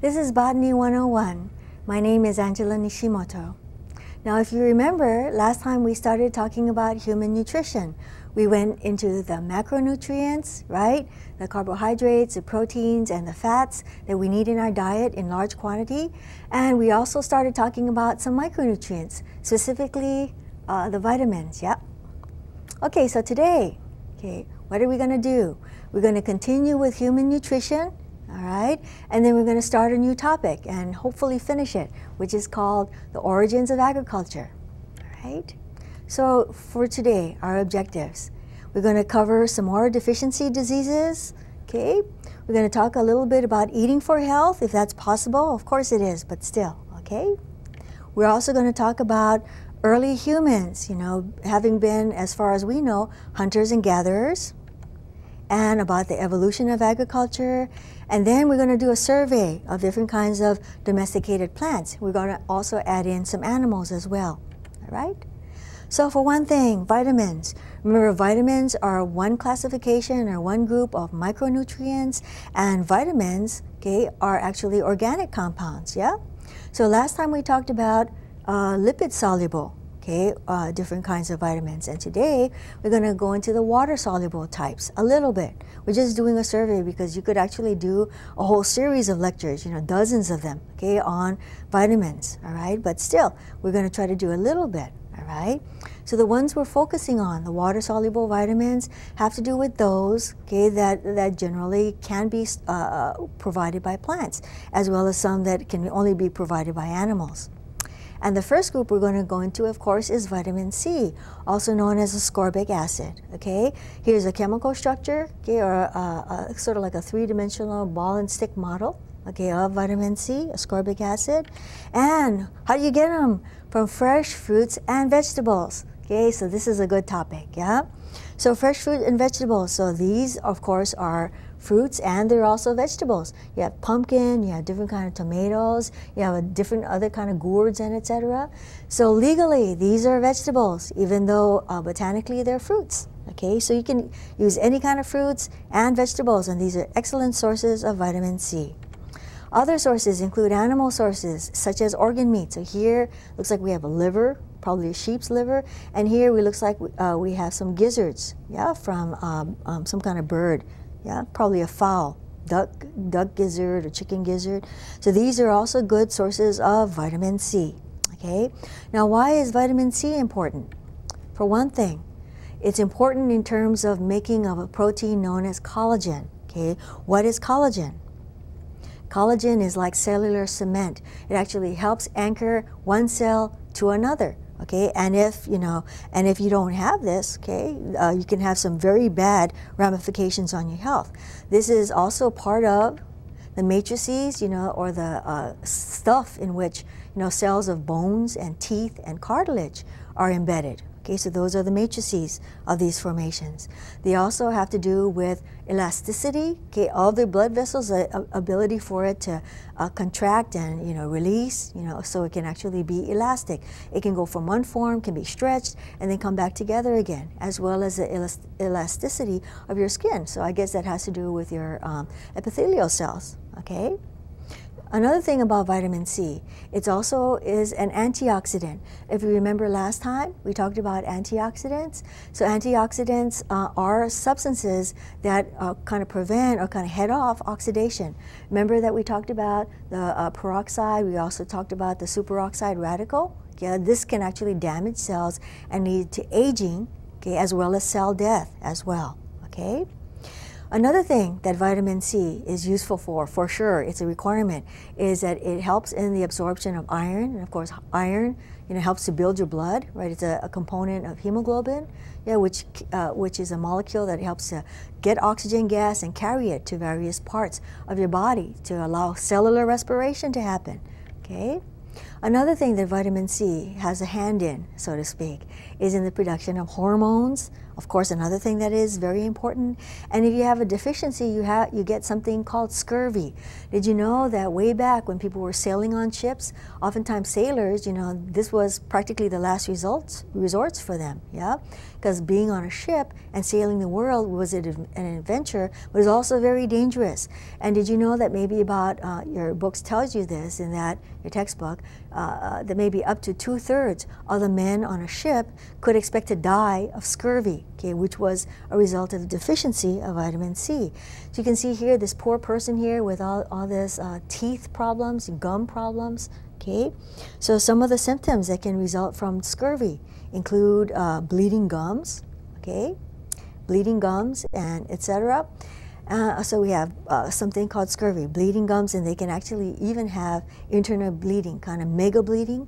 This is Botany 101. My name is Angela Nishimoto. Now, if you remember, last time we started talking about human nutrition. We went into the macronutrients, right? The carbohydrates, the proteins, and the fats that we need in our diet in large quantity. And we also started talking about some micronutrients, specifically uh, the vitamins, yep. Okay, so today, okay, what are we going to do? We're going to continue with human nutrition, all right? And then we're going to start a new topic and hopefully finish it, which is called the origins of agriculture, all right? So for today, our objectives, we're going to cover some more deficiency diseases, okay? We're going to talk a little bit about eating for health, if that's possible. Of course it is, but still, okay? We're also going to talk about early humans, you know, having been, as far as we know, hunters and gatherers, and about the evolution of agriculture. And then we're going to do a survey of different kinds of domesticated plants. We're going to also add in some animals as well. All right? So for one thing, vitamins. Remember, vitamins are one classification or one group of micronutrients, and vitamins, okay, are actually organic compounds, yeah? So last time we talked about uh, lipid soluble, okay, uh, different kinds of vitamins. And today we're going to go into the water soluble types a little bit. We're just doing a survey because you could actually do a whole series of lectures, you know, dozens of them, okay, on vitamins, all right? But still, we're going to try to do a little bit, all right? So the ones we're focusing on, the water soluble vitamins, have to do with those, okay, that, that generally can be uh, uh, provided by plants, as well as some that can only be provided by animals. And the first group we're going to go into, of course, is vitamin C, also known as ascorbic acid. Okay, here's a chemical structure, okay, or a, a, sort of like a three-dimensional ball and stick model, okay, of vitamin C, ascorbic acid. And how do you get them? From fresh fruits and vegetables. Okay, so this is a good topic, yeah. So fresh fruit and vegetables. So these, of course, are fruits and they're also vegetables. You have pumpkin, you have different kind of tomatoes, you have a different other kind of gourds and etc. So legally, these are vegetables, even though uh, botanically they're fruits. Okay, so you can use any kind of fruits and vegetables, and these are excellent sources of vitamin C. Other sources include animal sources, such as organ meat. So here, looks like we have a liver, probably a sheep's liver, and here we looks like uh, we have some gizzards, yeah, from um, um, some kind of bird yeah, probably a fowl, duck, duck gizzard or chicken gizzard. So these are also good sources of vitamin C. Okay, now why is vitamin C important? For one thing, it's important in terms of making of a protein known as collagen. Okay, what is collagen? Collagen is like cellular cement. It actually helps anchor one cell to another okay? And if you know and if you don't have this okay uh, you can have some very bad ramifications on your health. This is also part of the matrices you know or the uh, stuff in which you know cells of bones and teeth and cartilage are embedded Okay, so those are the matrices of these formations. They also have to do with elasticity, okay, of the blood vessels, ability for it to uh, contract and, you know, release, you know, so it can actually be elastic. It can go from one form, can be stretched, and then come back together again, as well as the elast elasticity of your skin. So I guess that has to do with your um, epithelial cells, okay? Another thing about vitamin C, it also is an antioxidant. If you remember last time, we talked about antioxidants. So antioxidants uh, are substances that uh, kind of prevent or kind of head off oxidation. Remember that we talked about the uh, peroxide, we also talked about the superoxide radical. Yeah, this can actually damage cells and lead to aging, okay, as well as cell death as well, okay? Another thing that vitamin C is useful for, for sure, it's a requirement, is that it helps in the absorption of iron. And of course, iron, you know, helps to build your blood, right? It's a, a component of hemoglobin, yeah, which, uh, which is a molecule that helps to get oxygen gas and carry it to various parts of your body to allow cellular respiration to happen, okay? Another thing that vitamin C has a hand in, so to speak, is in the production of hormones. Of course, another thing that is very important. And if you have a deficiency, you, have, you get something called scurvy. Did you know that way back when people were sailing on ships, oftentimes sailors, you know, this was practically the last results, resorts for them, yeah? Because being on a ship and sailing the world was an adventure, but it was also very dangerous. And did you know that maybe about, uh, your books tells you this in that, your textbook, uh, uh, that maybe up to two thirds of the men on a ship could expect to die of scurvy, okay, which was a result of deficiency of vitamin C. So you can see here this poor person here with all, all this uh, teeth problems, gum problems, okay. So some of the symptoms that can result from scurvy include uh, bleeding gums, okay, bleeding gums and etc. Uh, so we have uh, something called scurvy, bleeding gums, and they can actually even have internal bleeding, kind of mega bleeding.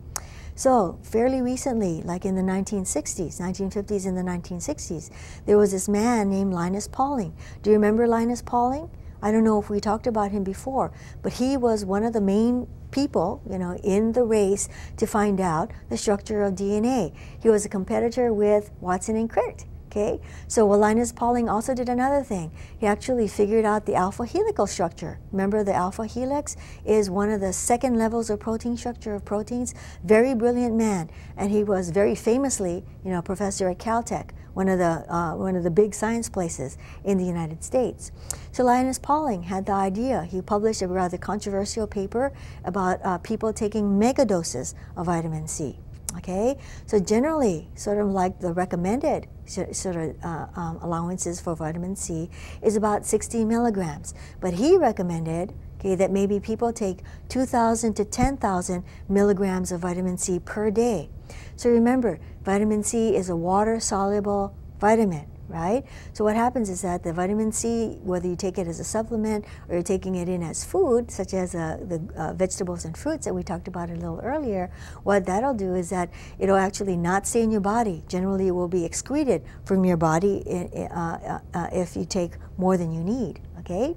So fairly recently, like in the 1960s, 1950s and the 1960s, there was this man named Linus Pauling. Do you remember Linus Pauling? I don't know if we talked about him before, but he was one of the main people, you know, in the race to find out the structure of DNA. He was a competitor with Watson and Crick. Okay, so Linus Pauling also did another thing. He actually figured out the alpha helical structure. Remember the alpha helix is one of the second levels of protein structure of proteins. Very brilliant man, and he was very famously, you know, professor at Caltech, one of the uh, one of the big science places in the United States. So Linus Pauling had the idea. He published a rather controversial paper about uh, people taking megadoses of vitamin C. Okay, so generally, sort of like the recommended sort of uh, um, allowances for vitamin C is about 60 milligrams. But he recommended okay, that maybe people take 2,000 to 10,000 milligrams of vitamin C per day. So remember, vitamin C is a water-soluble vitamin right? So what happens is that the vitamin C, whether you take it as a supplement or you're taking it in as food, such as uh, the uh, vegetables and fruits that we talked about a little earlier, what that'll do is that it'll actually not stay in your body. Generally, it will be excreted from your body uh, uh, uh, if you take more than you need, okay?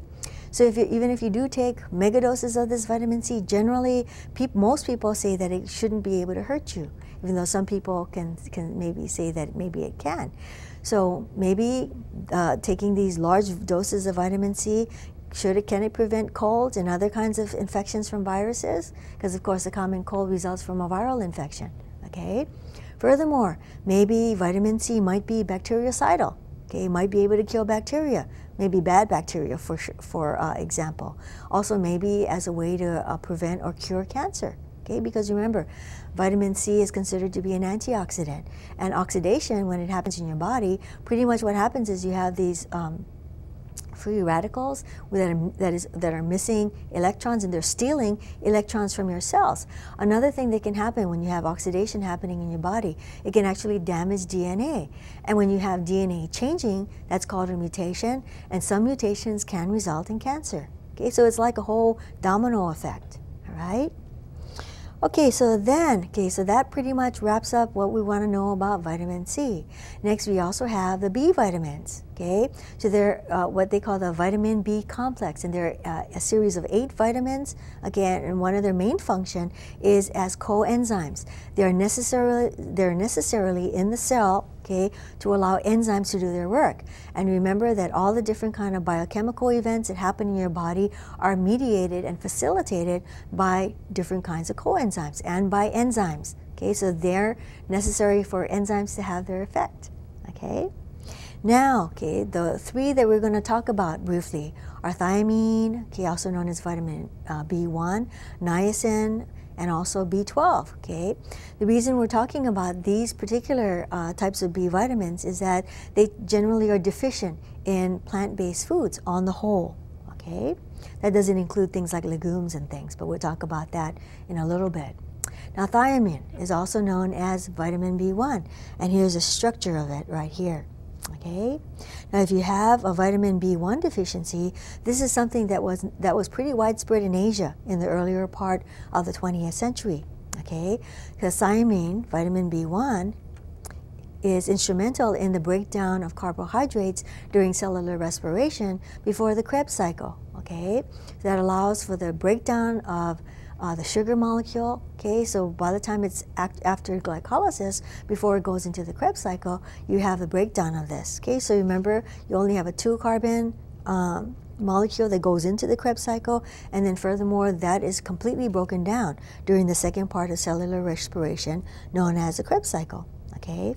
So if you, even if you do take mega doses of this vitamin C, generally peop most people say that it shouldn't be able to hurt you, even though some people can, can maybe say that maybe it can. So maybe uh, taking these large doses of vitamin C should it, can it prevent colds and other kinds of infections from viruses? Because of course the common cold results from a viral infection, okay? Furthermore, maybe vitamin C might be bactericidal, okay? It Might be able to kill bacteria, maybe bad bacteria for, for uh, example. Also maybe as a way to uh, prevent or cure cancer, okay? Because remember, Vitamin C is considered to be an antioxidant. And oxidation, when it happens in your body, pretty much what happens is you have these um, free radicals that are, that, is, that are missing electrons and they're stealing electrons from your cells. Another thing that can happen when you have oxidation happening in your body, it can actually damage DNA. And when you have DNA changing, that's called a mutation, and some mutations can result in cancer. Okay, so it's like a whole domino effect, all right? Okay, so then, okay, so that pretty much wraps up what we want to know about vitamin C. Next, we also have the B vitamins, okay? So they're uh, what they call the vitamin B complex, and they're uh, a series of eight vitamins, again, and one of their main function is as coenzymes. They're necessarily, they're necessarily in the cell okay, to allow enzymes to do their work. And remember that all the different kind of biochemical events that happen in your body are mediated and facilitated by different kinds of coenzymes and by enzymes. Okay, so they're necessary for enzymes to have their effect. Okay. Now, okay, the three that we're going to talk about briefly are thiamine, okay, also known as vitamin uh, B1, niacin, and also B12. Okay, the reason we're talking about these particular uh, types of B vitamins is that they generally are deficient in plant-based foods on the whole. Okay, that doesn't include things like legumes and things, but we'll talk about that in a little bit. Now, thiamine is also known as vitamin B1, and here's a structure of it right here. Okay. Now, if you have a vitamin B1 deficiency, this is something that was that was pretty widespread in Asia in the earlier part of the 20th century. Okay, because thiamine, vitamin B1, is instrumental in the breakdown of carbohydrates during cellular respiration before the Krebs cycle. Okay, that allows for the breakdown of uh, the sugar molecule. Okay, so by the time it's after glycolysis, before it goes into the Krebs cycle, you have the breakdown of this. Okay, so remember, you only have a two carbon um, molecule that goes into the Krebs cycle, and then furthermore, that is completely broken down during the second part of cellular respiration, known as the Krebs cycle. Okay.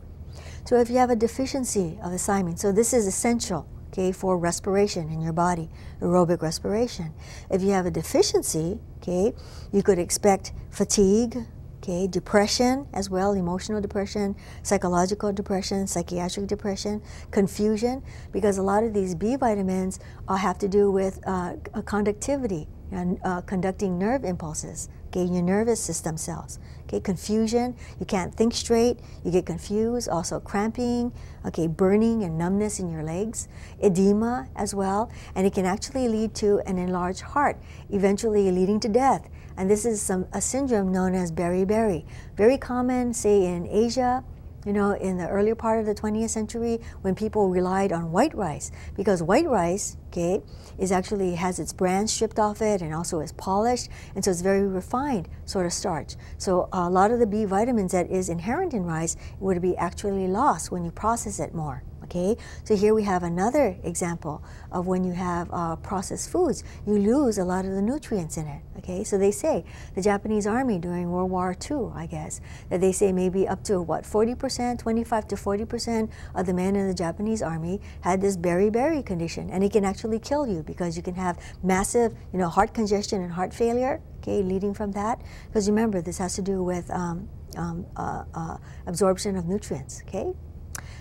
So if you have a deficiency of the thiamine, so this is essential okay, for respiration in your body, aerobic respiration. If you have a deficiency, okay, you could expect fatigue, okay, depression as well, emotional depression, psychological depression, psychiatric depression, confusion, because a lot of these B vitamins uh, have to do with uh, conductivity and uh, conducting nerve impulses, okay, your nervous system cells. Okay, confusion, you can't think straight, you get confused, also cramping, okay, burning and numbness in your legs, edema as well, and it can actually lead to an enlarged heart, eventually leading to death. And this is some, a syndrome known as beriberi. Very common, say, in Asia, you know, in the earlier part of the 20th century when people relied on white rice because white rice, okay, is actually has its bran stripped off it and also is polished and so it's very refined sort of starch. So a lot of the B vitamins that is inherent in rice would be actually lost when you process it more. Okay, so here we have another example of when you have uh, processed foods, you lose a lot of the nutrients in it. Okay, so they say the Japanese army during World War II, I guess, that they say maybe up to what 40%, 25 to 40% of the men in the Japanese army had this beriberi condition, and it can actually kill you because you can have massive, you know, heart congestion and heart failure. Okay, leading from that, because remember this has to do with um, um, uh, uh, absorption of nutrients. Okay.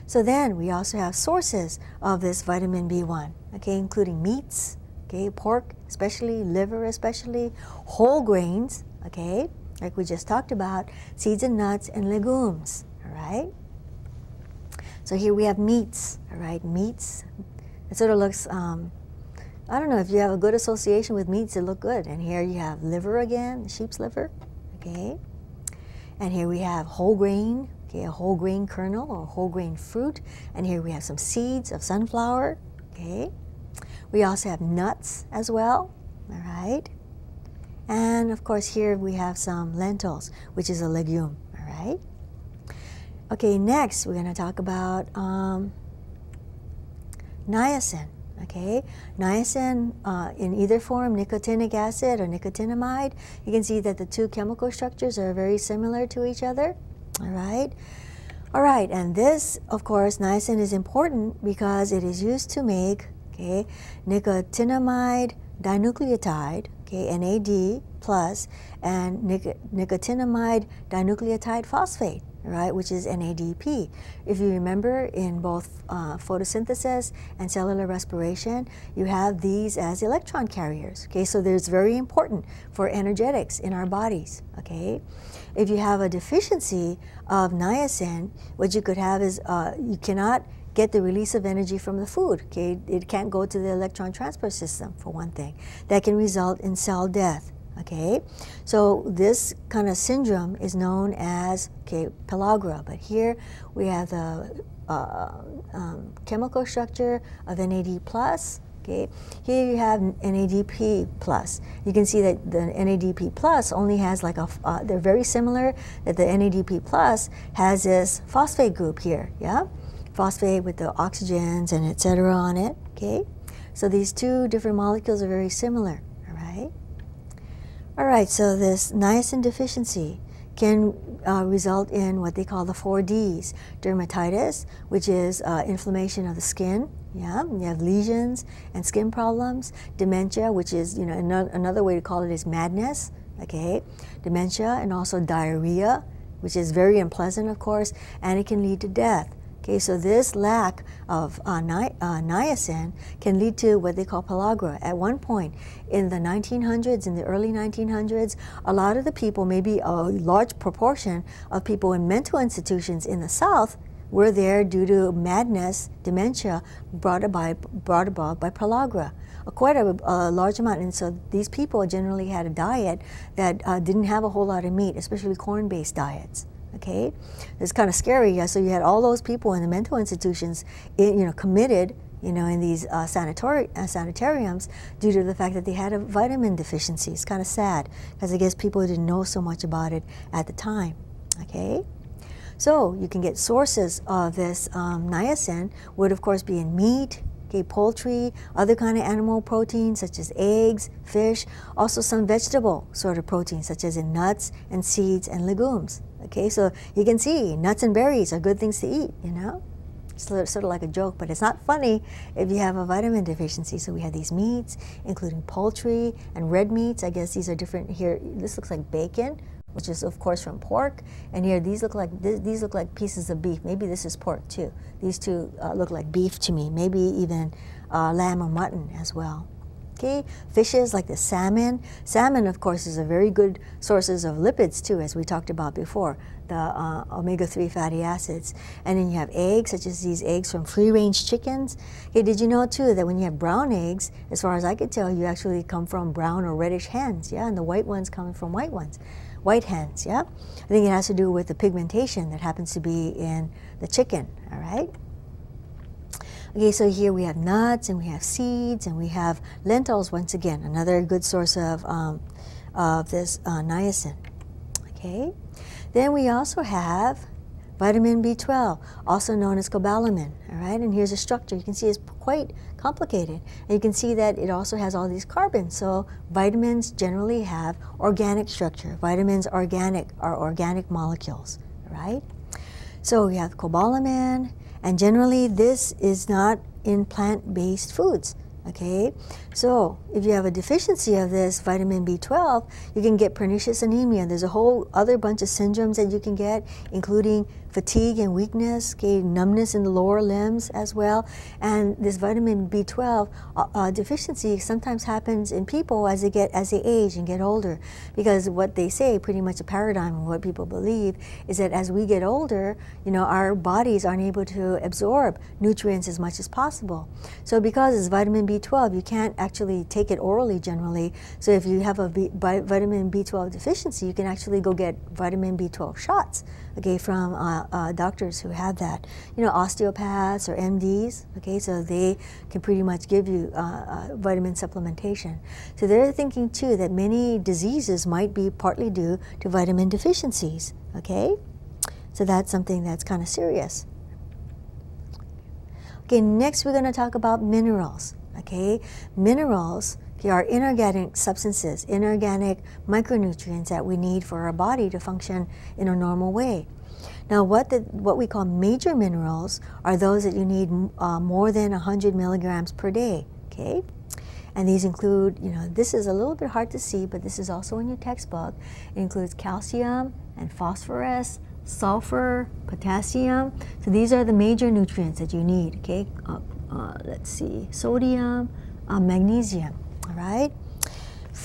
So then we also have sources of this vitamin B1, okay, including meats, okay, pork, especially liver, especially whole grains, okay, like we just talked about, seeds and nuts and legumes, all right. So here we have meats, all right, meats. It sort of looks, um, I don't know, if you have a good association with meats, it look good. And here you have liver again, sheep's liver, okay. And here we have whole grain, okay, a whole grain kernel or whole grain fruit. And here we have some seeds of sunflower, okay. We also have nuts as well, all right. And of course here we have some lentils, which is a legume, all right. Okay, next we're going to talk about um, niacin. Okay, niacin uh, in either form, nicotinic acid or nicotinamide, you can see that the two chemical structures are very similar to each other. All right. All right, and this, of course, niacin is important because it is used to make, okay, nicotinamide dinucleotide, okay, NAD plus, and nic nicotinamide dinucleotide phosphate, right, which is NADP. If you remember in both uh, photosynthesis and cellular respiration, you have these as electron carriers, okay, so there's very important for energetics in our bodies, okay. If you have a deficiency of niacin, what you could have is uh, you cannot get the release of energy from the food. Okay, it can't go to the electron transport system for one thing. That can result in cell death. Okay, so this kind of syndrome is known as okay pellagra. But here we have the uh, um, chemical structure of NAD plus Here you have NADP plus. You can see that the NADP plus only has like a, uh, they're very similar, that the NADP plus has this phosphate group here, yeah? Phosphate with the oxygens and etc. on it, okay? So these two different molecules are very similar, all right? All right, so this niacin deficiency can uh, result in what they call the four Ds, dermatitis, which is uh, inflammation of the skin, yeah, you have lesions and skin problems, dementia, which is, you know, another, way to call it is madness, okay, dementia, and also diarrhea, which is very unpleasant, of course, and it can lead to death. Okay, so this lack of uh, ni uh, niacin can lead to what they call pellagra. At one point in the 1900s, in the early 1900s, a lot of the people, maybe a large proportion of people in mental institutions in the South, were there due to madness, dementia brought about, brought about by pellagra. Uh, quite a, a, large amount, and so these people generally had a diet that uh, didn't have a whole lot of meat, especially corn-based diets. Okay, it's kind of scary. Yeah? So you had all those people in the mental institutions, you know, committed, you know, in these uh, uh, sanitariums due to the fact that they had a vitamin deficiency. It's kind of sad because I guess people didn't know so much about it at the time. Okay. So you can get sources of this um, niacin would of course be in meat, okay, poultry, other kind of animal proteins such as eggs, fish, also some vegetable sort of proteins such as in nuts and seeds and legumes. Okay, so you can see nuts and berries are good things to eat, you know? It's sort of like a joke, but it's not funny if you have a vitamin deficiency. So we have these meats, including poultry and red meats. I guess these are different here. This looks like bacon, which is of course from pork. And here these look like these look like pieces of beef. Maybe this is pork too. These two uh, look like beef to me. Maybe even uh, lamb or mutton as well. Okay, fishes like the salmon. Salmon, of course, is a very good sources of lipids too, as we talked about before, the uh, omega-3 fatty acids. And then you have eggs, such as these eggs from free-range chickens. Okay, did you know too that when you have brown eggs, as far as I could tell, you actually come from brown or reddish hens, yeah, and the white ones come from white ones, white hens, yeah. I think it has to do with the pigmentation that happens to be in the chicken, all right. Okay, so here we have nuts and we have seeds and we have lentils once again, another good source of, um, of this uh, niacin. Okay, then we also have vitamin B12, also known as cobalamin. All right, and here's a structure. You can see it's quite complicated. And you can see that it also has all these carbons. So vitamins generally have organic structure. Vitamins organic are organic molecules, right? So we have cobalamin, and generally, this is not in plant-based foods. Okay, so if you have a deficiency of this vitamin B12, you can get pernicious anemia. There's a whole other bunch of syndromes that you can get, including fatigue and weakness, okay, numbness in the lower limbs as well. And this vitamin B12 uh, uh, deficiency sometimes happens in people as they get as they age and get older, because what they say, pretty much a paradigm of what people believe, is that as we get older, you know, our bodies aren't able to absorb nutrients as much as possible. So because it's vitamin B12, you can't actually take it orally generally. So if you have a B, vitamin B12 deficiency, you can actually go get vitamin B12 shots okay, from uh, uh, doctors who have that. You know, osteopaths or MDs, okay, so they can pretty much give you uh, uh, vitamin supplementation. So they're thinking too that many diseases might be partly due to vitamin deficiencies, okay? So that's something that's kind of serious. Okay, next we're going to talk about minerals, okay? Minerals are inorganic substances, inorganic micronutrients that we need for our body to function in a normal way. Now, what, the, what we call major minerals are those that you need uh, more than 100 milligrams per day, okay? And these include, you know, this is a little bit hard to see, but this is also in your textbook. It includes calcium and phosphorus, sulfur, potassium. So these are the major nutrients that you need, okay? Uh, let's see, sodium, uh, magnesium all right?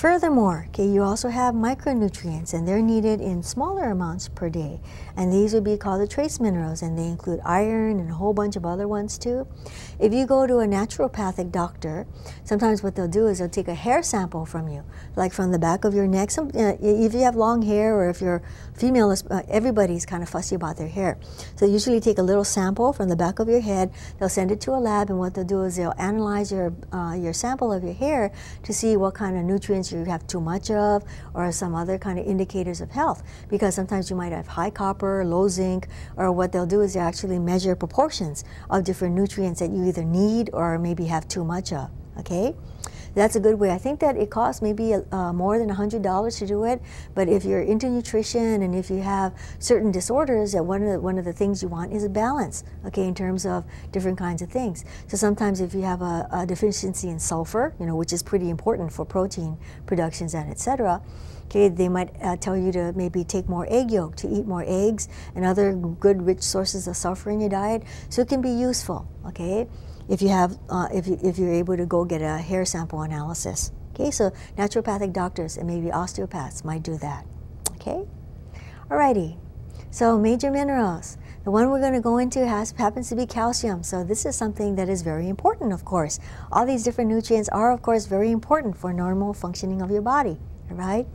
Furthermore, okay, you also have micronutrients and they're needed in smaller amounts per day. And these would be called the trace minerals and they include iron and a whole bunch of other ones too. If you go to a naturopathic doctor, sometimes what they'll do is they'll take a hair sample from you, like from the back of your neck. Some, uh, if you have long hair or if you're female, uh, everybody's kind of fussy about their hair. So they usually take a little sample from the back of your head, they'll send it to a lab and what they'll do is they'll analyze your, uh, your sample of your hair to see what kind of nutrients you have too much of or some other kind of indicators of health because sometimes you might have high copper, low zinc, or what they'll do is they actually measure proportions of different nutrients that you either need or maybe have too much of, okay? That's a good way. I think that it costs maybe uh, more than $100 to do it, but if you're into nutrition and if you have certain disorders, that one of the, one of the things you want is a balance, okay, in terms of different kinds of things. So sometimes if you have a, a deficiency in sulfur, you know, which is pretty important for protein productions and etc., Okay, they might uh, tell you to maybe take more egg yolk, to eat more eggs and other good rich sources of sulfur in your diet. So it can be useful, okay? If you have uh, if, you, if you're able to go get a hair sample analysis. Okay, so naturopathic doctors and maybe osteopaths might do that. Okay, alrighty. So major minerals. The one we're going to go into has, happens to be calcium. So this is something that is very important, of course. All these different nutrients are, of course, very important for normal functioning of your body right?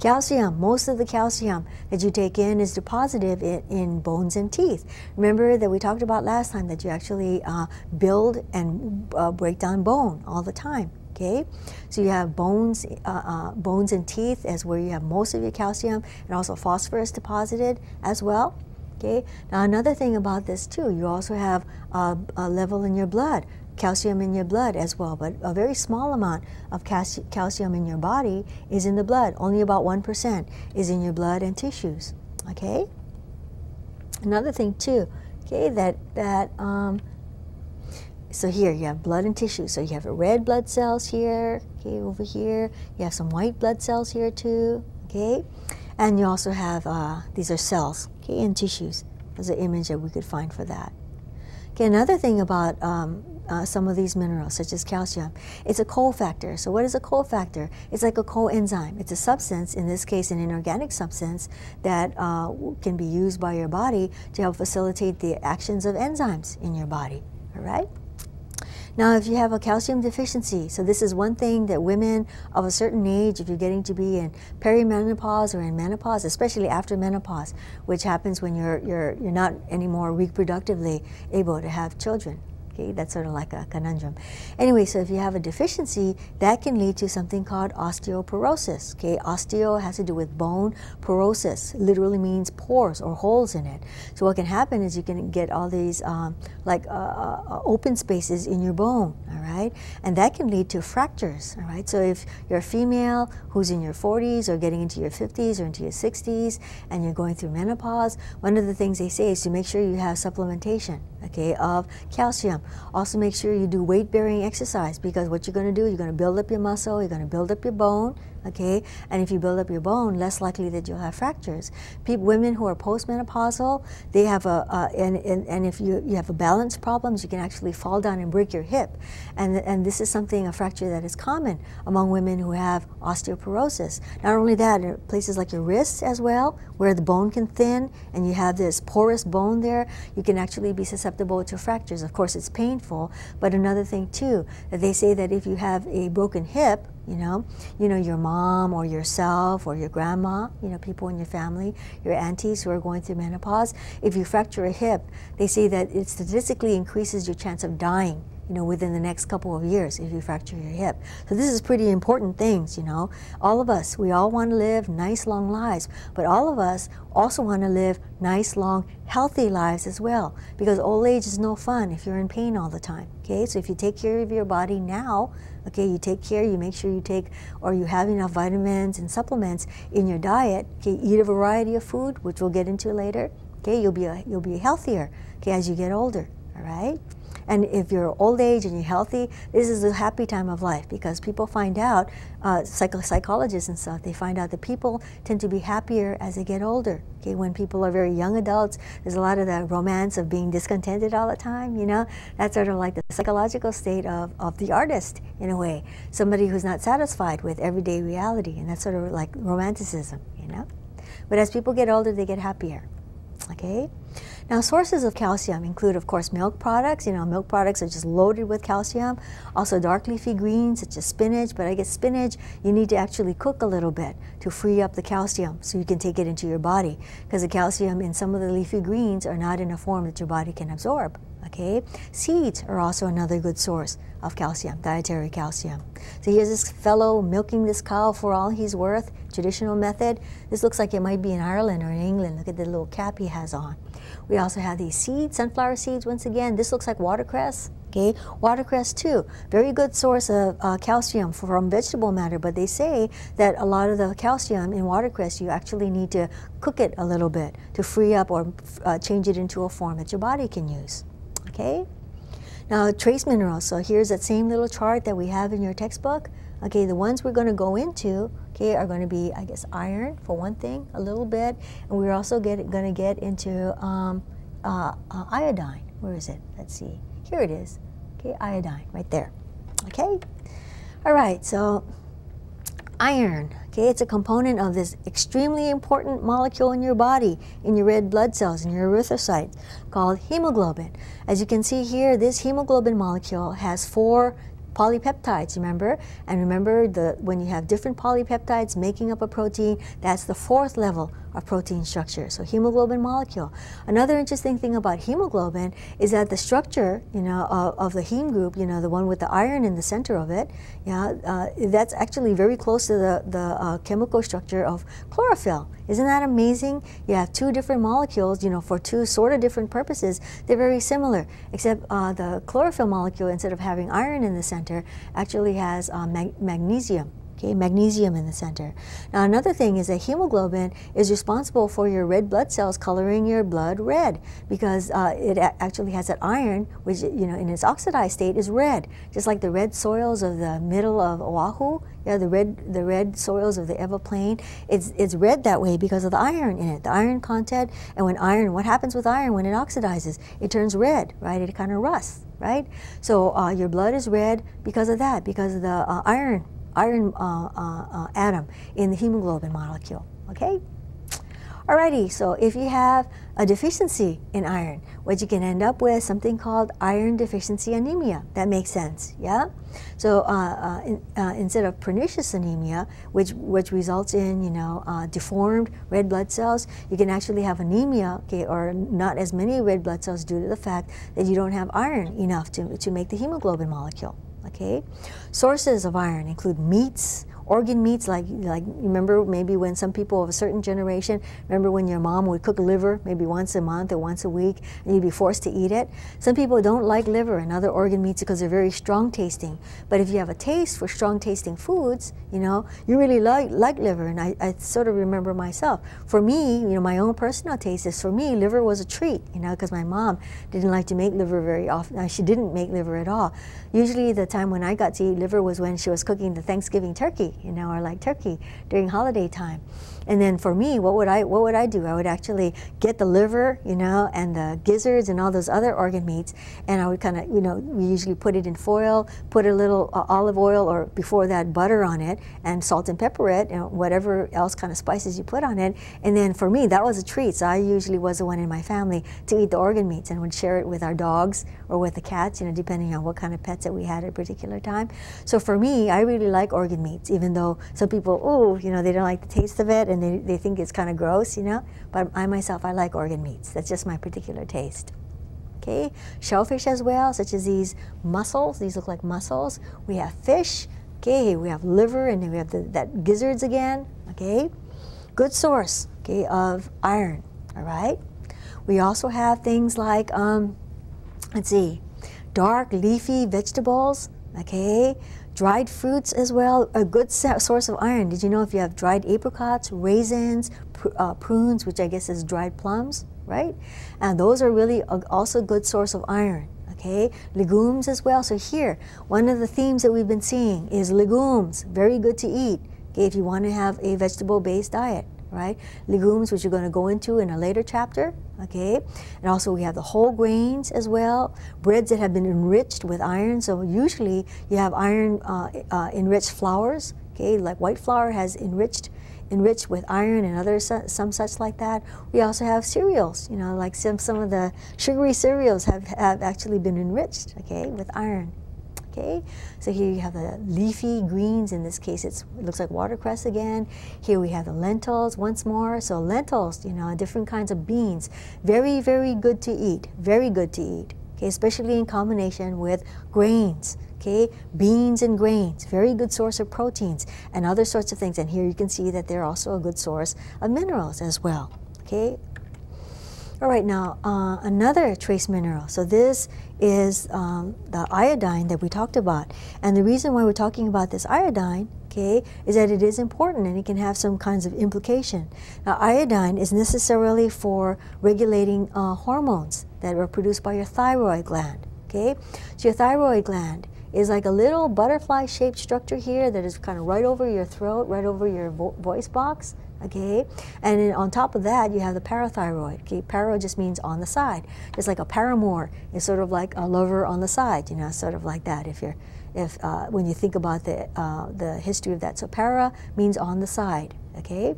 Calcium, most of the calcium that you take in is deposited in, in bones and teeth. Remember that we talked about last time that you actually uh, build and uh, break down bone all the time. Okay, so you have bones, uh, uh, bones and teeth as where you have most of your calcium, and also phosphorus deposited as well. Okay. Now another thing about this too, you also have a level in your blood calcium in your blood as well, but a very small amount of calcium in your body is in the blood. Only about 1% is in your blood and tissues, okay? Another thing too, okay, that, that um, so here you have blood and tissue. So you have red blood cells here, okay, over here. You have some white blood cells here too, okay? And you also have, uh, these are cells, okay, and tissues. There's an image that we could find for that. Okay, another thing about um, uh, some of these minerals, such as calcium, it's a cofactor. So what is a cofactor? It's like a coenzyme. It's a substance, in this case an inorganic substance, that uh, can be used by your body to help facilitate the actions of enzymes in your body, all right? Now, if you have a calcium deficiency, so this is one thing that women of a certain age, if you're getting to be in perimenopause or in menopause, especially after menopause, which happens when you're, you're, you're not anymore reproductively able to have children, Okay, that's sort of like a conundrum. Anyway, so if you have a deficiency, that can lead to something called osteoporosis. Okay, osteo has to do with bone. Porosis literally means pores or holes in it. So what can happen is you can get all these um, like uh, uh, open spaces in your bone. All right, and that can lead to fractures. All right, so if you're a female who's in your 40s or getting into your 50s or into your 60s, and you're going through menopause, one of the things they say is to make sure you have supplementation. Okay, of calcium. Also make sure you do weight bearing exercise because what you're going to do, you're going to build up your muscle, you're going to build up your bone, okay? And if you build up your bone, less likely that you'll have fractures. People, women who are postmenopausal, they have a, uh, and, and, and if you, you have a balance problems, you can actually fall down and break your hip. And, and this is something, a fracture that is common among women who have osteoporosis. Not only that, places like your wrists as well, where the bone can thin and you have this porous bone there, you can actually be susceptible to fractures. Of course, it's painful, but another thing too, that they say that if you have a broken hip, you know? You know your mom or yourself or your grandma you know people in your family your aunties who are going through menopause if you fracture a hip they say that it statistically increases your chance of dying you know, within the next couple of years if you fracture your hip. So this is pretty important things, you know. All of us, we all want to live nice long lives, but all of us also want to live nice long healthy lives as well because old age is no fun if you're in pain all the time, okay? So if you take care of your body now, Okay, you take care, you make sure you take or you have enough vitamins and supplements in your diet. Okay, eat a variety of food, which we'll get into later. Okay, you'll be a, you'll be healthier. Okay, as you get older. All right. And if you're old age and you're healthy, this is a happy time of life because people find out, uh, psych psychologists and stuff, they find out that people tend to be happier as they get older. Okay, when people are very young adults, there's a lot of that romance of being discontented all the time, you know? That's sort of like the psychological state of, of the artist in a way. Somebody who's not satisfied with everyday reality, and that's sort of like romanticism, you know? But as people get older, they get happier. Okay? Now, sources of calcium include, of course, milk products. You know, milk products are just loaded with calcium. Also, dark leafy greens, such as spinach. But I guess spinach, you need to actually cook a little bit to free up the calcium so you can take it into your body. Because the calcium in some of the leafy greens are not in a form that your body can absorb. Okay? Seeds are also another good source of calcium, dietary calcium. So here's this fellow milking this cow for all he's worth, traditional method. This looks like it might be in Ireland or in England. Look at the little cap he has on. We also have these seeds, sunflower seeds once again. This looks like watercress. Okay, watercress too, very good source of uh, calcium from vegetable matter, but they say that a lot of the calcium in watercress, you actually need to cook it a little bit to free up or uh, change it into a form that your body can use. Okay, now trace minerals, so here's that same little chart that we have in your textbook. Okay, the ones we're going to go into, okay, are going to be, I guess, iron for one thing, a little bit, and we're also going to get into um, uh, uh, iodine. Where is it? Let's see. Here it is. Okay, iodine, right there. Okay. All right. So, iron. Okay, it's a component of this extremely important molecule in your body, in your red blood cells, in your erythrocytes, called hemoglobin. As you can see here, this hemoglobin molecule has four polypeptides, remember? And remember, the, when you have different polypeptides making up a protein, that's the fourth level of protein structure. So hemoglobin molecule. Another interesting thing about hemoglobin is that the structure, you know, of, of the heme group, you know, the one with the iron in the center of it, yeah, uh, that's actually very close to the, the uh, chemical structure of chlorophyll. Isn't that amazing? You have two different molecules, you know, for two sort of different purposes. They're very similar, except uh, the chlorophyll molecule, instead of having iron in the center, actually has uh, mag magnesium okay, magnesium in the center. Now another thing is that hemoglobin is responsible for your red blood cells coloring your blood red because uh, it actually has that iron, which you know in its oxidized state is red, just like the red soils of the middle of Oahu. Yeah, the red the red soils of the Ewa Plain. It's it's red that way because of the iron in it, the iron content. And when iron, what happens with iron when it oxidizes? It turns red, right? It kind of rusts, right? So uh, your blood is red because of that, because of the uh, iron iron uh, uh, uh, atom in the hemoglobin molecule, okay? Alrighty, so if you have a deficiency in iron, what you can end up with something called iron deficiency anemia. That makes sense, yeah? So uh, uh, in, uh, instead of pernicious anemia, which, which results in, you know, deformed red blood cells, you can actually have anemia, okay, or not as many red blood cells due to the fact that you don't have iron enough to, to make the hemoglobin molecule okay? Sources of iron include meats, organ meats like like remember maybe when some people of a certain generation remember when your mom would cook liver maybe once a month or once a week and you'd be forced to eat it? Some people don't like liver and other organ meats because they're very strong tasting. But if you have a taste for strong tasting foods you know you really like like liver. And I, I sort of remember myself. For me you know my own personal taste is for me liver was a treat you know because my mom didn't like to make liver very often. She didn't make liver at all usually the time when I got to eat liver was when she was cooking the Thanksgiving turkey you know, or like turkey during holiday time. And then for me, what would I what would I do? I would actually get the liver, you know, and the gizzards and all those other organ meats, and I would kind of, you know, we usually put it in foil, put a little uh, olive oil or before that butter on it, and salt and pepper it, and whatever else kind of spices you put on it. And then for me, that was a treat. So I usually was the one in my family to eat the organ meats and would share it with our dogs or with the cats, you know, depending on what kind of pets that we had at a particular time. So for me, I really like organ meats, even though some people, oh, you know, they don't like the taste of it and they, they think it's kind of gross, you know. But I myself, I like organ meats. That's just my particular taste. Okay, shellfish as well, such as these mussels. These look like mussels. We have fish. Okay, we have liver, and then we have the, that gizzards again. Okay, good source. Okay, of iron. All right. We also have things like, um, let's see, dark leafy vegetables. Okay, Dried fruits as well, a good source of iron. Did you know if you have dried apricots, raisins, pr uh, prunes, which I guess is dried plums, right? And those are really a, also a good source of iron. Okay, legumes as well. So here, one of the themes that we've been seeing is legumes, very good to eat. Okay, if you want to have a vegetable-based diet right? Legumes, which you're going to go into in a later chapter, okay? And also we have the whole grains as well, breads that have been enriched with iron. So usually you have iron uh, uh, enriched flours, okay? Like white flour has enriched enriched with iron and other some such like that. We also have cereals, you know, like some, some of the sugary cereals have, have actually been enriched, okay, with iron. Okay, so here you have the leafy greens. In this case, it looks like watercress again. Here we have the lentils once more. So lentils, you know, different kinds of beans. Very, very good to eat. Very good to eat. Okay, especially in combination with grains. Okay, beans and grains, very good source of proteins and other sorts of things. And here you can see that they're also a good source of minerals as well. Okay, all right, now uh, another trace mineral. So this is um, the iodine that we talked about. And the reason why we're talking about this iodine, okay, is that it is important and it can have some kinds of implication. Now iodine is necessarily for regulating uh, hormones that are produced by your thyroid gland, okay? So your thyroid gland is like a little butterfly shaped structure here that is kind of right over your throat, right over your vo voice box, okay? And then on top of that, you have the parathyroid, okay? Para just means on the side. It's like a paramour It's sort of like a lover on the side, you know, sort of like that if you're, if, uh, when you think about the, uh, the history of that. So para means on the side, okay?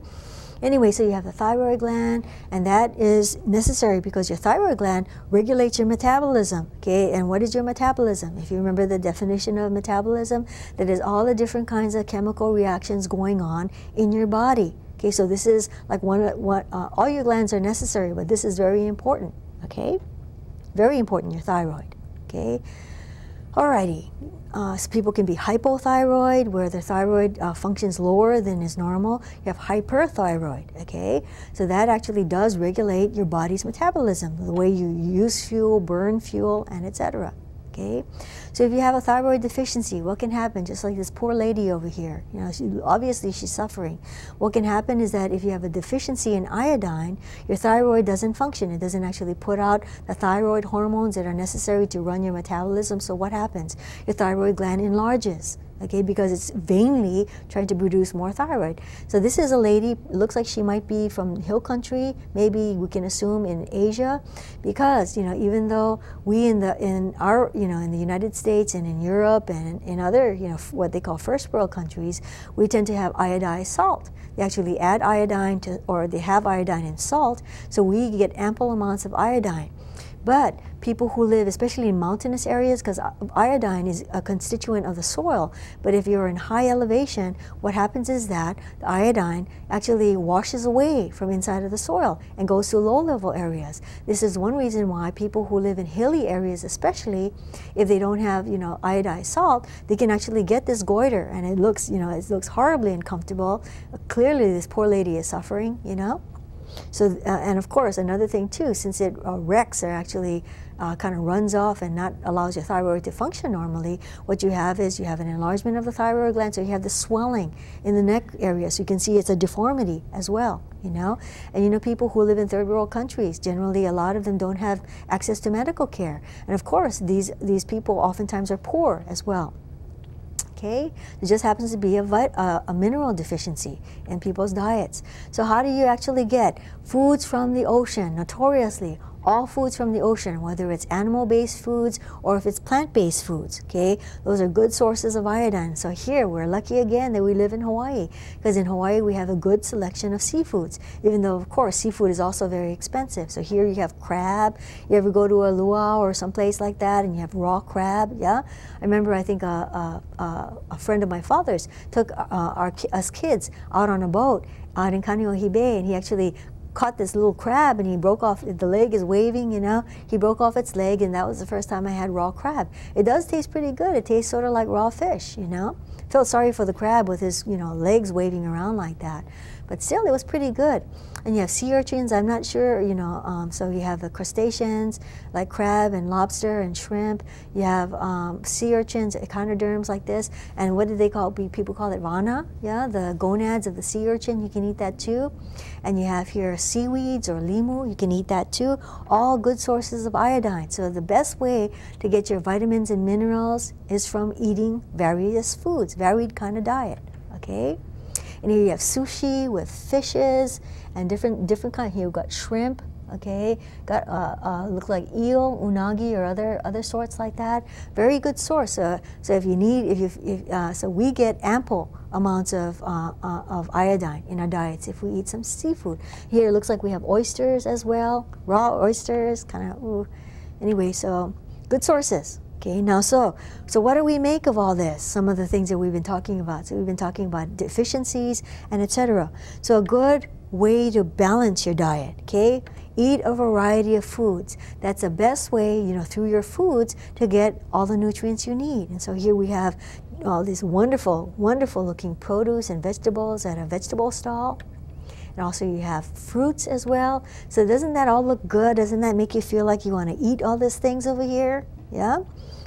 Anyway, so you have the thyroid gland, and that is necessary because your thyroid gland regulates your metabolism. Okay, and what is your metabolism? If you remember the definition of metabolism, that is all the different kinds of chemical reactions going on in your body. Okay, so this is like one, of what, uh, all your glands are necessary, but this is very important, okay? Very important, your thyroid, okay? Alrighty, uh, so people can be hypothyroid, where their thyroid uh, functions lower than is normal. You have hyperthyroid, okay? So that actually does regulate your body's metabolism, the way you use fuel, burn fuel, and etc okay? So if you have a thyroid deficiency, what can happen? Just like this poor lady over here, you know, she, obviously she's suffering. What can happen is that if you have a deficiency in iodine, your thyroid doesn't function. It doesn't actually put out the thyroid hormones that are necessary to run your metabolism. So what happens? Your thyroid gland enlarges okay, because it's vainly trying to produce more thyroid. So this is a lady, looks like she might be from hill country, maybe we can assume in Asia, because, you know, even though we in the, in our, you know, in the United States and in Europe and in other, you know, what they call first world countries, we tend to have iodized salt. They actually add iodine to, or they have iodine in salt, so we get ample amounts of iodine. But people who live, especially in mountainous areas, because iodine is a constituent of the soil, but if you're in high elevation, what happens is that the iodine actually washes away from inside of the soil and goes to low level areas. This is one reason why people who live in hilly areas, especially if they don't have, you know, iodized salt, they can actually get this goiter and it looks, you know, it looks horribly uncomfortable. Clearly this poor lady is suffering, you know. So, uh, and of course, another thing too, since it uh, wrecks or actually uh, kind of runs off and not allows your thyroid to function normally, what you have is you have an enlargement of the thyroid gland, so you have the swelling in the neck area. So you can see it's a deformity as well, you know? And you know, people who live in third world countries, generally a lot of them don't have access to medical care. And of course, these, these people oftentimes are poor as well okay? It just happens to be a, uh, a mineral deficiency in people's diets. So how do you actually get foods from the ocean, notoriously all foods from the ocean, whether it's animal-based foods or if it's plant-based foods, okay? Those are good sources of iodine. So here, we're lucky again that we live in Hawaii, because in Hawaii we have a good selection of seafoods, even though, of course, seafood is also very expensive. So here you have crab. You ever go to a luau or someplace like that and you have raw crab, yeah? I remember, I think, a, a, a friend of my father's took uh, our, us kids out on a boat out in Kaneohe Bay, and he actually caught this little crab and he broke off, the leg is waving, you know. He broke off its leg and that was the first time I had raw crab. It does taste pretty good. It tastes sort of like raw fish, you know. Felt sorry for the crab with his, you know, legs waving around like that. But still, it was pretty good. And you have sea urchins, I'm not sure, you know, um, so you have the crustaceans like crab and lobster and shrimp. You have um, sea urchins, echinoderms like this. And what do they call, be people call it vana, yeah, the gonads of the sea urchin, you can eat that too. And you have here seaweeds or limu, you can eat that too. All good sources of iodine. So the best way to get your vitamins and minerals is from eating various foods, varied kind of diet, okay? And here you have sushi with fishes and different different kind. Here you've got shrimp, okay, got uh, uh, look like eel, unagi, or other other sorts like that. Very good source. Uh, so if you need, if you, if, uh, so we get ample amounts of uh, uh, of iodine in our diets if we eat some seafood. Here it looks like we have oysters as well, raw oysters, kind of. Anyway, so good sources. Okay, now so, so what do we make of all this? Some of the things that we've been talking about. So we've been talking about deficiencies and etc. So a good way to balance your diet, okay? Eat a variety of foods. That's the best way, you know, through your foods to get all the nutrients you need. And so here we have all this wonderful, wonderful looking produce and vegetables at a vegetable stall. And also you have fruits as well. So doesn't that all look good? Doesn't that make you feel like you want to eat all these things over here? Yeah?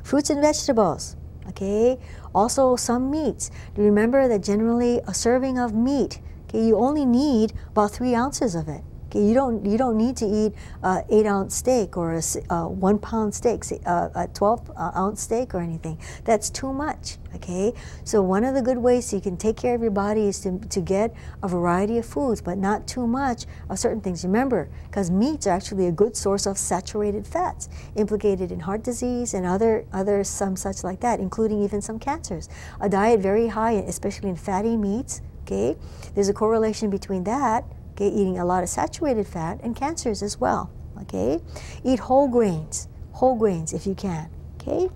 Fruits and vegetables, okay? Also some meats. Remember that generally a serving of meat, okay, you only need about three ounces of it. You don't you don't need to eat uh, eight ounce steak or a uh, one pound steak, uh, a 12 uh, ounce steak or anything. That's too much. Okay, so one of the good ways you can take care of your body is to, to get a variety of foods, but not too much of certain things. Remember, because meats are actually a good source of saturated fats, implicated in heart disease and other other some such like that, including even some cancers. A diet very high, especially in fatty meats. Okay, there's a correlation between that okay, eating a lot of saturated fat, and cancers as well, okay? Eat whole grains, whole grains if you can, okay?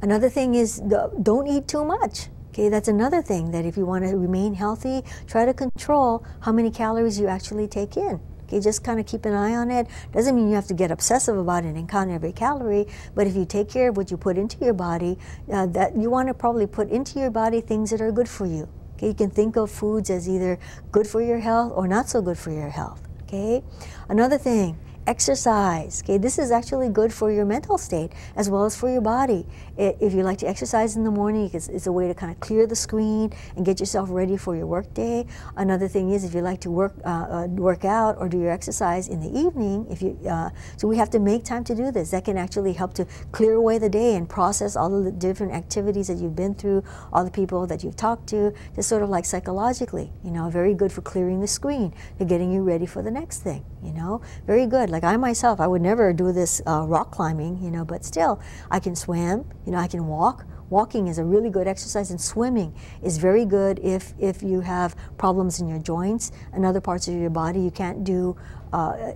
Another thing is don't eat too much, Okay, that's another thing that if you want to remain healthy, try to control how many calories you actually take in. Okay, just kind of keep an eye on it. Doesn't mean you have to get obsessive about it and count every calorie, but if you take care of what you put into your body, uh, that you want to probably put into your body things that are good for you. Okay, you can think of foods as either good for your health or not so good for your health. Okay, another thing exercise. Okay, this is actually good for your mental state as well as for your body. If you like to exercise in the morning, it's a way to kind of clear the screen and get yourself ready for your work day. Another thing is if you like to work uh, uh, work out or do your exercise in the evening, if you uh, so we have to make time to do this. That can actually help to clear away the day and process all the different activities that you've been through, all the people that you've talked to, just sort of like psychologically. You know, very good for clearing the screen, to getting you ready for the next thing. You know, very good. Like I myself, I would never do this uh, rock climbing, you know, but still, I can swim, you know, I can walk. Walking is a really good exercise, and swimming is very good if, if you have problems in your joints and other parts of your body you can't do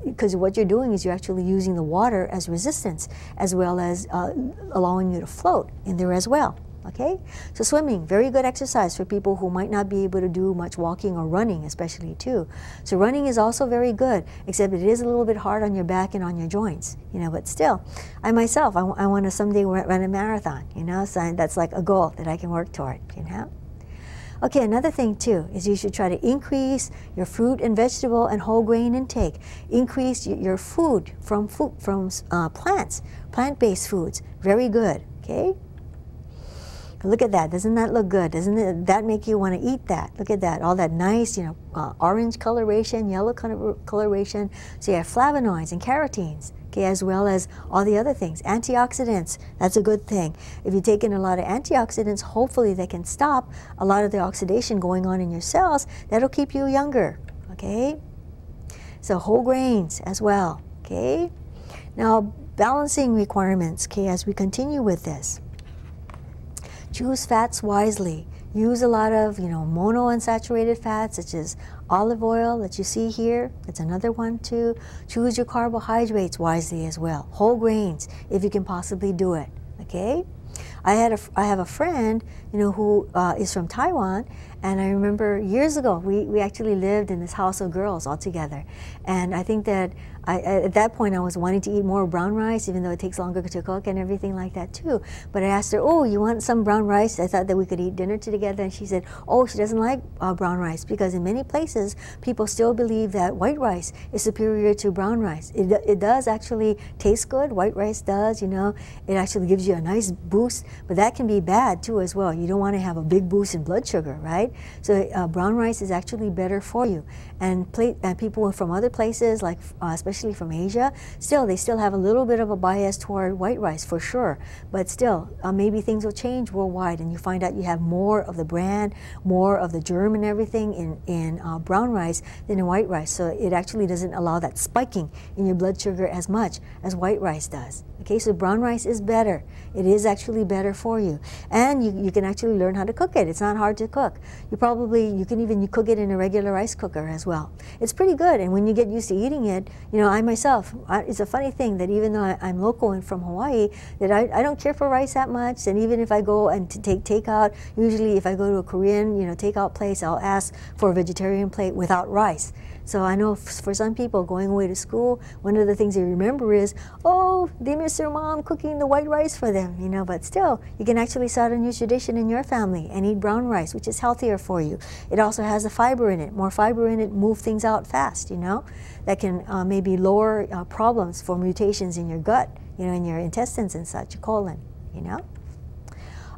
because uh, what you're doing is you're actually using the water as resistance as well as uh, allowing you to float in there as well. Okay, so swimming, very good exercise for people who might not be able to do much walking or running, especially too. So running is also very good, except it is a little bit hard on your back and on your joints, you know. But still, I myself, I, want to someday run a marathon, you know. So that's like a goal that I can work toward, you know. Okay, another thing too is you should try to increase your fruit and vegetable and whole grain intake. Increase your food from food from uh, plants, plant-based foods. Very good. Okay. Look at that. Doesn't that look good? Doesn't it, that make you want to eat that? Look at that. All that nice, you know, uh, orange coloration, yellow coloration. So you have flavonoids and carotenes, okay, as well as all the other things. Antioxidants, that's a good thing. If you take in a lot of antioxidants, hopefully they can stop a lot of the oxidation going on in your cells. That'll keep you younger, okay? So whole grains as well, okay? Now, balancing requirements, okay, as we continue with this. Choose fats wisely. Use a lot of, you know, monounsaturated fats, such as olive oil that you see here. It's another one too. Choose your carbohydrates wisely as well. Whole grains, if you can possibly do it. Okay. I had a, I have a friend, you know, who uh, is from Taiwan, and I remember years ago we, we actually lived in this house of girls all together, and I think that I, at that point, I was wanting to eat more brown rice, even though it takes longer to cook and everything like that too. But I asked her, "Oh, you want some brown rice?" I thought that we could eat dinner together, and she said, "Oh, she doesn't like uh, brown rice because in many places people still believe that white rice is superior to brown rice. It, it does actually taste good. White rice does, you know. It actually gives you a nice boost, but that can be bad too as well. You don't want to have a big boost in blood sugar, right? So uh, brown rice is actually better for you. And, people from other places, like uh, especially from Asia, still they still have a little bit of a bias toward white rice for sure. But still, uh, maybe things will change worldwide, and you find out you have more of the bran, more of the germ and everything in in uh, brown rice than in white rice. So it actually doesn't allow that spiking in your blood sugar as much as white rice does. Okay, so brown rice is better. It is actually better for you. And you, you can actually learn how to cook it. It's not hard to cook. You probably, you can even you cook it in a regular rice cooker as well. It's pretty good. And when you get used to eating it, you know, I myself, I, it's a funny thing that even though I, am local and from Hawaii, that I, I don't care for rice that much. And even if I go and take takeout, usually if I go to a Korean, you know, takeout place, I'll ask for a vegetarian plate without rice. So I know for some people going away to school, one of the things they remember is, oh, they miss their mom cooking the white rice for them, you know, but still, you can actually start a new tradition in your family and eat brown rice, which is healthier for you. It also has a fiber in it. More fiber in it move things out fast, you know, that can uh, maybe lower uh, problems for mutations in your gut, you know, in your intestines and such, colon, you know.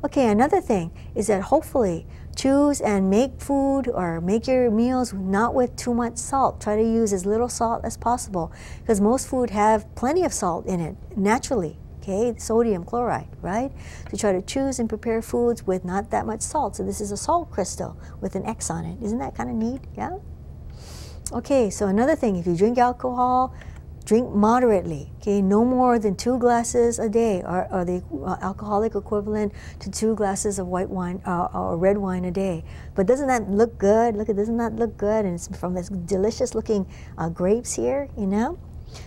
Okay, another thing is that hopefully choose and make food or make your meals not with too much salt. Try to use as little salt as possible because most food have plenty of salt in it naturally. Okay, sodium chloride, right? So try to choose and prepare foods with not that much salt. So this is a salt crystal with an X on it. Isn't that kind of neat? Yeah. Okay, so another thing, if you drink alcohol, Drink moderately, okay? No more than two glasses a day or, or the uh, alcoholic equivalent to two glasses of white wine uh, or red wine a day. But doesn't that look good? Look, at doesn't that look good? And it's from this delicious looking uh, grapes here, you know?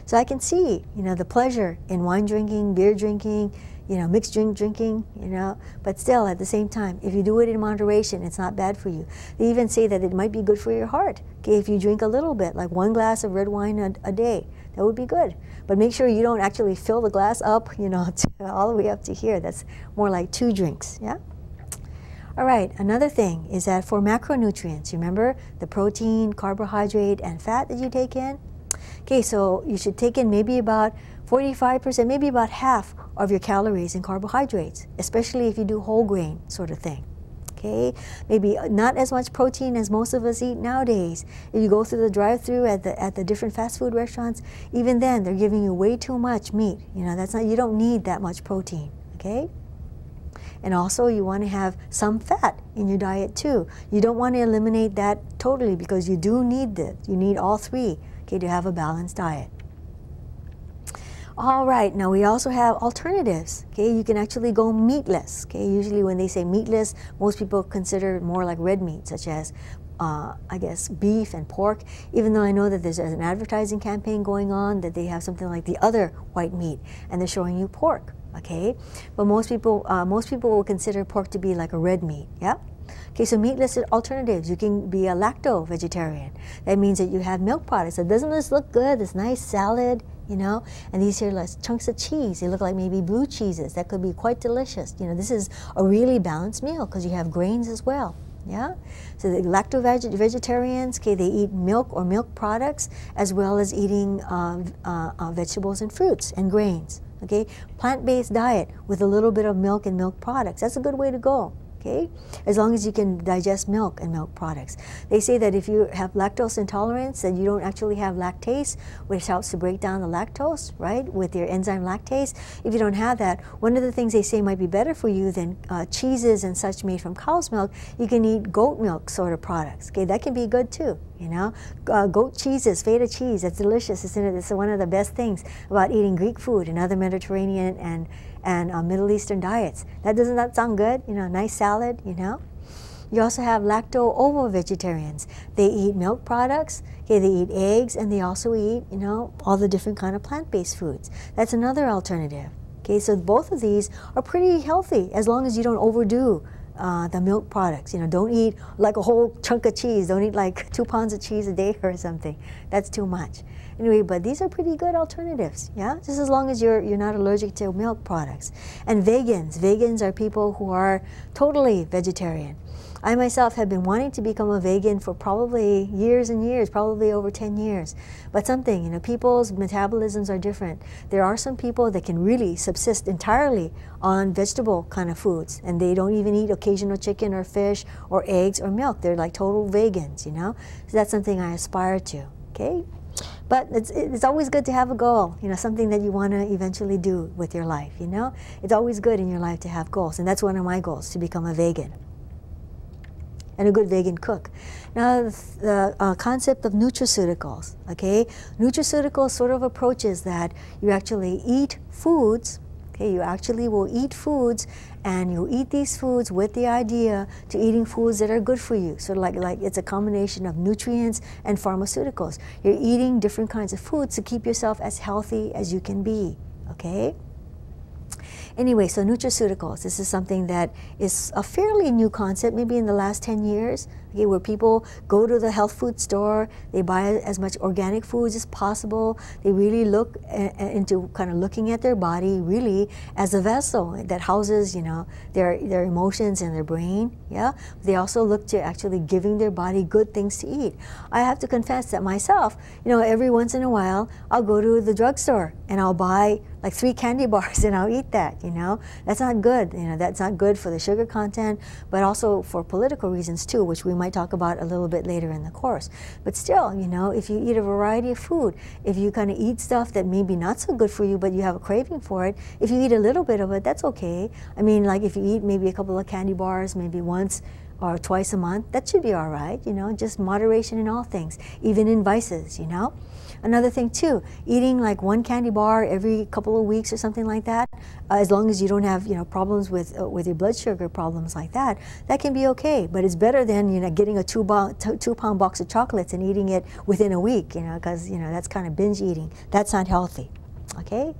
So I can see, you know, the pleasure in wine drinking, beer drinking, you know, mixed drink drinking, you know, but still at the same time, if you do it in moderation, it's not bad for you. They even say that it might be good for your heart, okay, if you drink a little bit, like one glass of red wine a, a day, that would be good. But make sure you don't actually fill the glass up, you know, all the way up to here. That's more like two drinks, yeah? All right, another thing is that for macronutrients, remember the protein, carbohydrate, and fat that you take in? Okay, so you should take in maybe about 45%, maybe about half of your calories in carbohydrates, especially if you do whole grain sort of thing. Okay, maybe not as much protein as most of us eat nowadays. If you go through the drive-through at the at the different fast food restaurants, even then they're giving you way too much meat. You know, that's not you don't need that much protein. Okay. And also you want to have some fat in your diet too. You don't want to eliminate that totally because you do need this. You need all three okay, to have a balanced diet. All right, now we also have alternatives. Okay, you can actually go meatless. Okay, usually when they say meatless, most people consider more like red meat, such as uh, I guess beef and pork. Even though I know that there's an advertising campaign going on that they have something like the other white meat, and they're showing you pork. Okay, but most people uh, most people will consider pork to be like a red meat. Yeah. Okay, so meatless alternatives. You can be a lacto vegetarian. That means that you have milk products. So doesn't this look good? This nice salad, you know, and these here like chunks of cheese. They look like maybe blue cheeses. That could be quite delicious. You know, this is a really balanced meal because you have grains as well. Yeah, so the lacto -veg vegetarians, okay, they eat milk or milk products as well as eating uh, uh, uh, vegetables and fruits and grains. Okay, plant-based diet with a little bit of milk and milk products. That's a good way to go okay? As long as you can digest milk and milk products. They say that if you have lactose intolerance, then you don't actually have lactase, which helps to break down the lactose, right, with your enzyme lactase. If you don't have that, one of the things they say might be better for you than uh, cheeses and such made from cow's milk, you can eat goat milk sort of products, okay? That can be good too, you know? Uh, goat cheeses, feta cheese, that's delicious, isn't it? It's one of the best things about eating Greek food and other Mediterranean and and uh, Middle Eastern diets. That doesn't that sound good? You know, nice salad, you know? You also have lacto-ovo vegetarians. They eat milk products, okay, they eat eggs, and they also eat, you know, all the different kind of plant-based foods. That's another alternative. Okay, so both of these are pretty healthy as long as you don't overdo uh, the milk products. You know, don't eat like a whole chunk of cheese. Don't eat like two pounds of cheese a day or something. That's too much. Anyway, but these are pretty good alternatives, yeah? Just as long as you're, you're not allergic to milk products. And vegans, vegans are people who are totally vegetarian. I myself have been wanting to become a vegan for probably years and years, probably over 10 years. But something, you know, people's metabolisms are different. There are some people that can really subsist entirely on vegetable kind of foods, and they don't even eat occasional chicken or fish or eggs or milk. They're like total vegans, you know? So that's something I aspire to, okay? But it's, it's always good to have a goal, you know, something that you want to eventually do with your life, you know? It's always good in your life to have goals, and that's one of my goals, to become a vegan and a good vegan cook. Now, the uh, concept of nutraceuticals, okay? Nutraceuticals sort of approaches that you actually eat foods Okay, you actually will eat foods and you eat these foods with the idea to eating foods that are good for you. So like, like it's a combination of nutrients and pharmaceuticals. You're eating different kinds of foods to keep yourself as healthy as you can be, okay? Anyway, so nutraceuticals, this is something that is a fairly new concept, maybe in the last 10 years, okay, where people go to the health food store, they buy as much organic foods as possible, they really look eh, eh, into kind of looking at their body really as a vessel that houses, you know, their, their emotions and their brain, yeah? They also look to actually giving their body good things to eat. I have to confess that myself, you know, every once in a while, I'll go to the drugstore and I'll buy like three candy bars and I'll eat that, you know. That's not good, you know, that's not good for the sugar content, but also for political reasons too, which we might talk about a little bit later in the course. But still, you know, if you eat a variety of food, if you kind of eat stuff that maybe not so good for you, but you have a craving for it, if you eat a little bit of it, that's okay. I mean, like if you eat maybe a couple of candy bars, maybe once or twice a month, that should be all right, you know, just moderation in all things, even in vices, you know. Another thing too, eating like one candy bar every couple of weeks or something like that, uh, as long as you don't have you know problems with uh, with your blood sugar problems like that, that can be okay. But it's better than you know getting a two, two pound box of chocolates and eating it within a week, you know, because you know that's kind of binge eating. That's not healthy. Okay.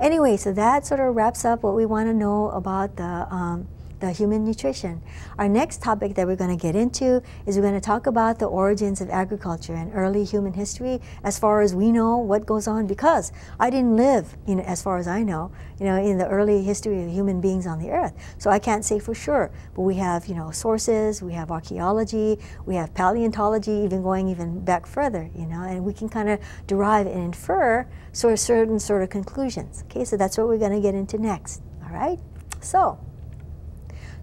Anyway, so that sort of wraps up what we want to know about the um, the human nutrition. Our next topic that we're going to get into is we're going to talk about the origins of agriculture and early human history as far as we know what goes on because I didn't live, you know, as far as I know, you know, in the early history of human beings on the earth. So I can't say for sure, but we have, you know, sources, we have archaeology, we have paleontology, even going even back further, you know, and we can kind of derive and infer sort of certain sort of conclusions. Okay, so that's what we're going to get into next. All right? So,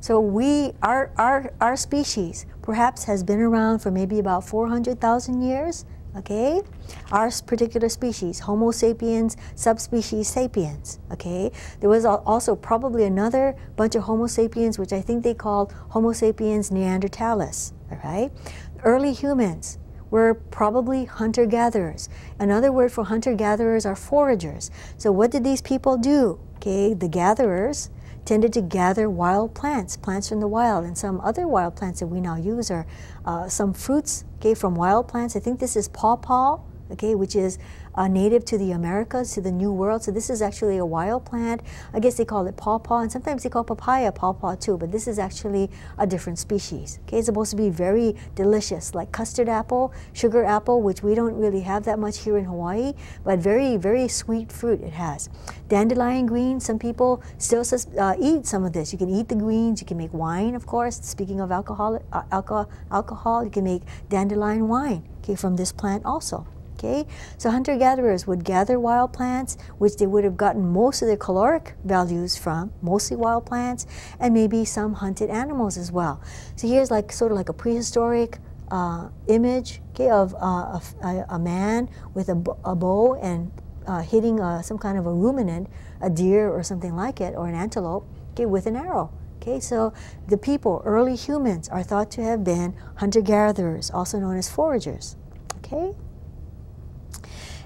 so we, our, our, our species perhaps has been around for maybe about 400,000 years, okay? Our particular species, Homo sapiens, subspecies sapiens, okay? There was also probably another bunch of Homo sapiens, which I think they called Homo sapiens neanderthalis, all right? Early humans, were probably hunter-gatherers. Another word for hunter-gatherers are foragers. So what did these people do? Okay, the gatherers tended to gather wild plants, plants from the wild, and some other wild plants that we now use are uh, some fruits okay, from wild plants. I think this is pawpaw, okay, which is uh, native to the Americas, to the New World. So this is actually a wild plant. I guess they call it pawpaw, and sometimes they call papaya pawpaw too, but this is actually a different species. Okay, it's supposed to be very delicious, like custard apple, sugar apple, which we don't really have that much here in Hawaii, but very, very sweet fruit it has. Dandelion green, some people still uh, eat some of this. You can eat the greens, you can make wine, of course. Speaking of alcohol, uh, alcohol, alcohol, you can make dandelion wine okay, from this plant also. Okay, so hunter-gatherers would gather wild plants, which they would have gotten most of their caloric values from, mostly wild plants, and maybe some hunted animals as well. So here's like sort of like a prehistoric uh, image okay, of uh, a, a, man with a, a bow and uh, hitting uh, some kind of a ruminant, a deer or something like it, or an antelope, okay, with an arrow. Okay, so the people, early humans, are thought to have been hunter-gatherers, also known as foragers. Okay.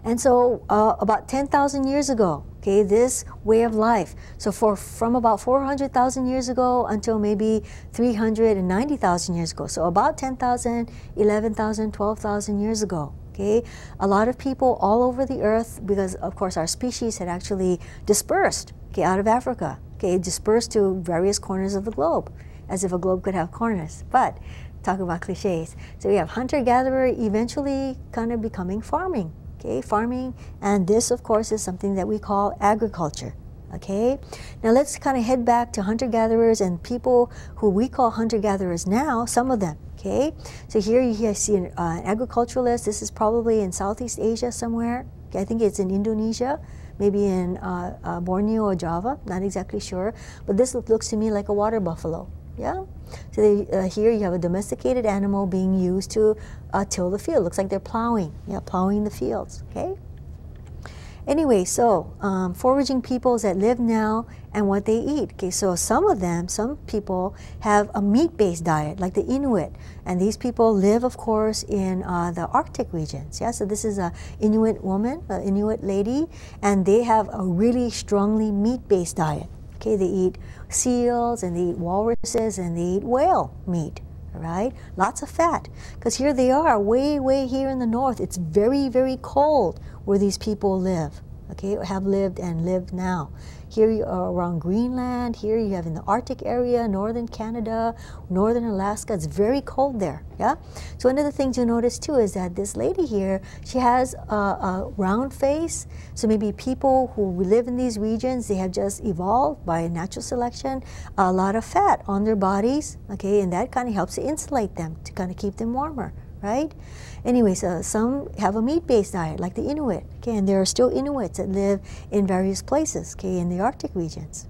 And so uh, about 10,000 years ago, okay, this way of life. So for from about 400,000 years ago until maybe 390,000 years ago. So about 10,000, 11,000, 12,000 years ago. Okay, a lot of people all over the earth, because of course our species had actually dispersed, okay, out of Africa, okay, dispersed to various corners of the globe, as if a globe could have corners. But talk about cliches. So we have hunter-gatherer eventually kind of becoming farming, okay, farming, and this, of course, is something that we call agriculture. Okay, now let's kind of head back to hunter-gatherers and people who we call hunter-gatherers now, some of them. Okay, so here you see an, uh, agriculturalist. This is probably in Southeast Asia somewhere. I think it's in Indonesia, maybe in uh, uh, Borneo or Java, not exactly sure. But this looks to me like a water buffalo. Yeah. So they, uh, here you have a domesticated animal being used to uh, till the field. Looks like they're plowing. Yeah, plowing the fields. Okay. Anyway, so um, foraging peoples that live now and what they eat. Okay, so some of them, some people have a meat-based diet, like the Inuit, and these people live, of course, in uh, the Arctic regions. Yeah, so this is a Inuit woman, an Inuit lady, and they have a really strongly meat-based diet. Okay, they eat seals and they eat walruses and they eat whale meat, right? Lots of fat. Because here they are, way, way here in the north. It's very, very cold where these people live, okay, have lived and live now. Here you are around Greenland. Here you have in the Arctic area, northern Canada, northern Alaska. It's very cold there. Yeah. So one of the things you notice too is that this lady here, she has a, a round face. So maybe people who live in these regions, they have just evolved by natural selection a lot of fat on their bodies. Okay, and that kind of helps to insulate them to kind of keep them warmer, right? Anyways, uh, some have a meat-based diet, like the Inuit. Okay, and there are still Inuits that live in various places. Okay, in the Arctic regions.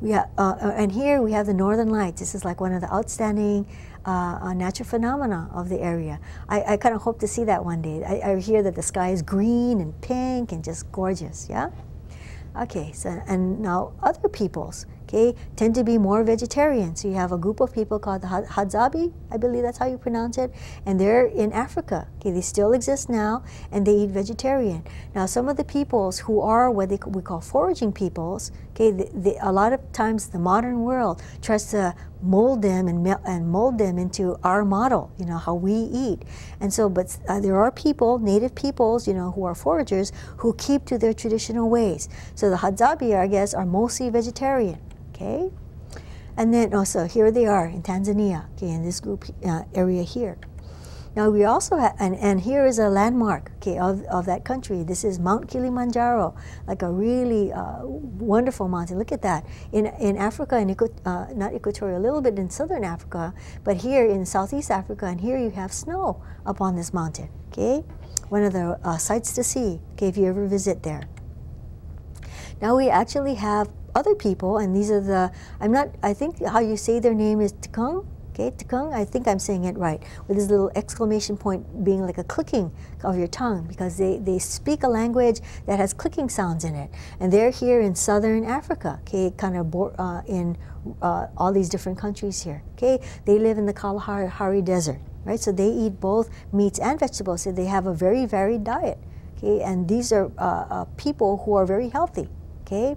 We have, uh, uh, and here we have the Northern Lights. This is like one of the outstanding uh, uh natural phenomena of the area. I, I kind of hope to see that one day. I, I hear that the sky is green and pink and just gorgeous. Yeah. Okay. So and now other peoples okay, tend to be more vegetarian. So you have a group of people called the Hadzabe, I believe that's how you pronounce it, and they're in Africa. Okay, they still exist now, and they eat vegetarian. Now, some of the peoples who are what they, we call foraging peoples, okay, the, the, a lot of times the modern world tries to mold them and, and mold them into our model, you know, how we eat. And so, but uh, there are people, native peoples, you know, who are foragers, who keep to their traditional ways. So the Hadzabe, I guess, are mostly vegetarian, okay? And then also, here they are in Tanzania, okay, in this group uh, area here. Now we also have, and, and here is a landmark okay, of, of that country. This is Mount Kilimanjaro, like a really uh, wonderful mountain. Look at that. In, in Africa, in uh, not equatorial, a little bit in southern Africa, but here in Southeast Africa, and here you have snow up on this mountain, okay? One of the uh, sights to see, okay, if you ever visit there. Now we actually have other people, and these are the, I'm not, I think how you say their name is Tikung, Okay, Tikung, I think I'm saying it right, with this little exclamation point being like a clicking of your tongue because they, they speak a language that has clicking sounds in it. And they're here in southern Africa, okay, kind of uh, in uh, all these different countries here, okay? They live in the Kalahari Desert, right? So they eat both meats and vegetables, so they have a very varied diet, okay? And these are uh, uh people who are very healthy, okay?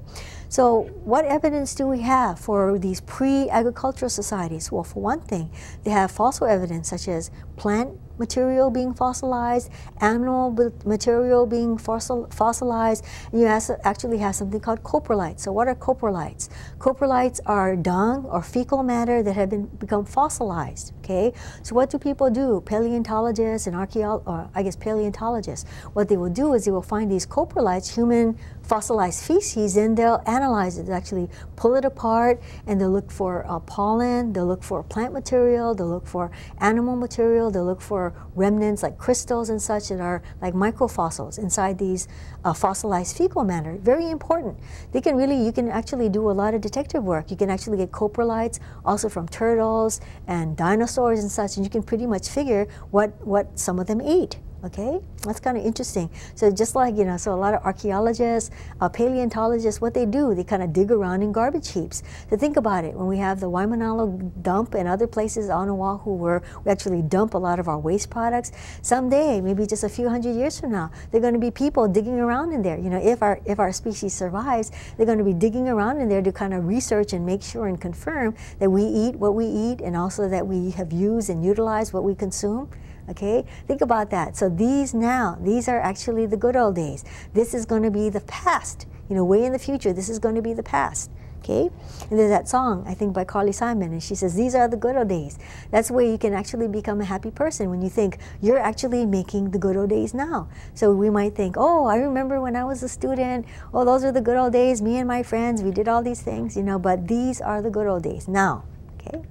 So what evidence do we have for these pre-agricultural societies? Well, for one thing, they have fossil evidence such as plant material being fossilized, animal material being fossil, fossilized, and you actually have something called coprolites. So what are coprolites? Coprolites are dung or fecal matter that have been become fossilized, okay? So what do people do? Paleontologists and archaeologists, or I guess paleontologists, what they will do is they will find these coprolites, human fossilized feces, and they'll analyze it, actually pull it apart, and they'll look for uh, pollen, they'll look for plant material, they'll look for animal material, they'll look for remnants like crystals and such that are like microfossils inside these uh, fossilized fecal matter. Very important. They can really, you can actually do a lot of detective work. You can actually get coprolites also from turtles and dinosaurs and such, and you can pretty much figure what, what some of them ate. Okay, that's kind of interesting. So just like, you know, so a lot of archaeologists, uh, paleontologists, what they do, they kind of dig around in garbage heaps. So think about it, when we have the Waimanalo dump and other places on Oahu where we actually dump a lot of our waste products, someday, maybe just a few hundred years from now, there are going to be people digging around in there. You know, if our, if our species survives, they're going to be digging around in there to kind of research and make sure and confirm that we eat what we eat and also that we have used and utilized what we consume. Okay, think about that. So these now, these are actually the good old days. This is going to be the past. You know, way in the future, this is going to be the past. Okay, and there's that song I think by Carly Simon, and she says these are the good old days. That's where you can actually become a happy person when you think you're actually making the good old days now. So we might think, oh, I remember when I was a student. Oh, those are the good old days. Me and my friends, we did all these things, you know. But these are the good old days now. Okay.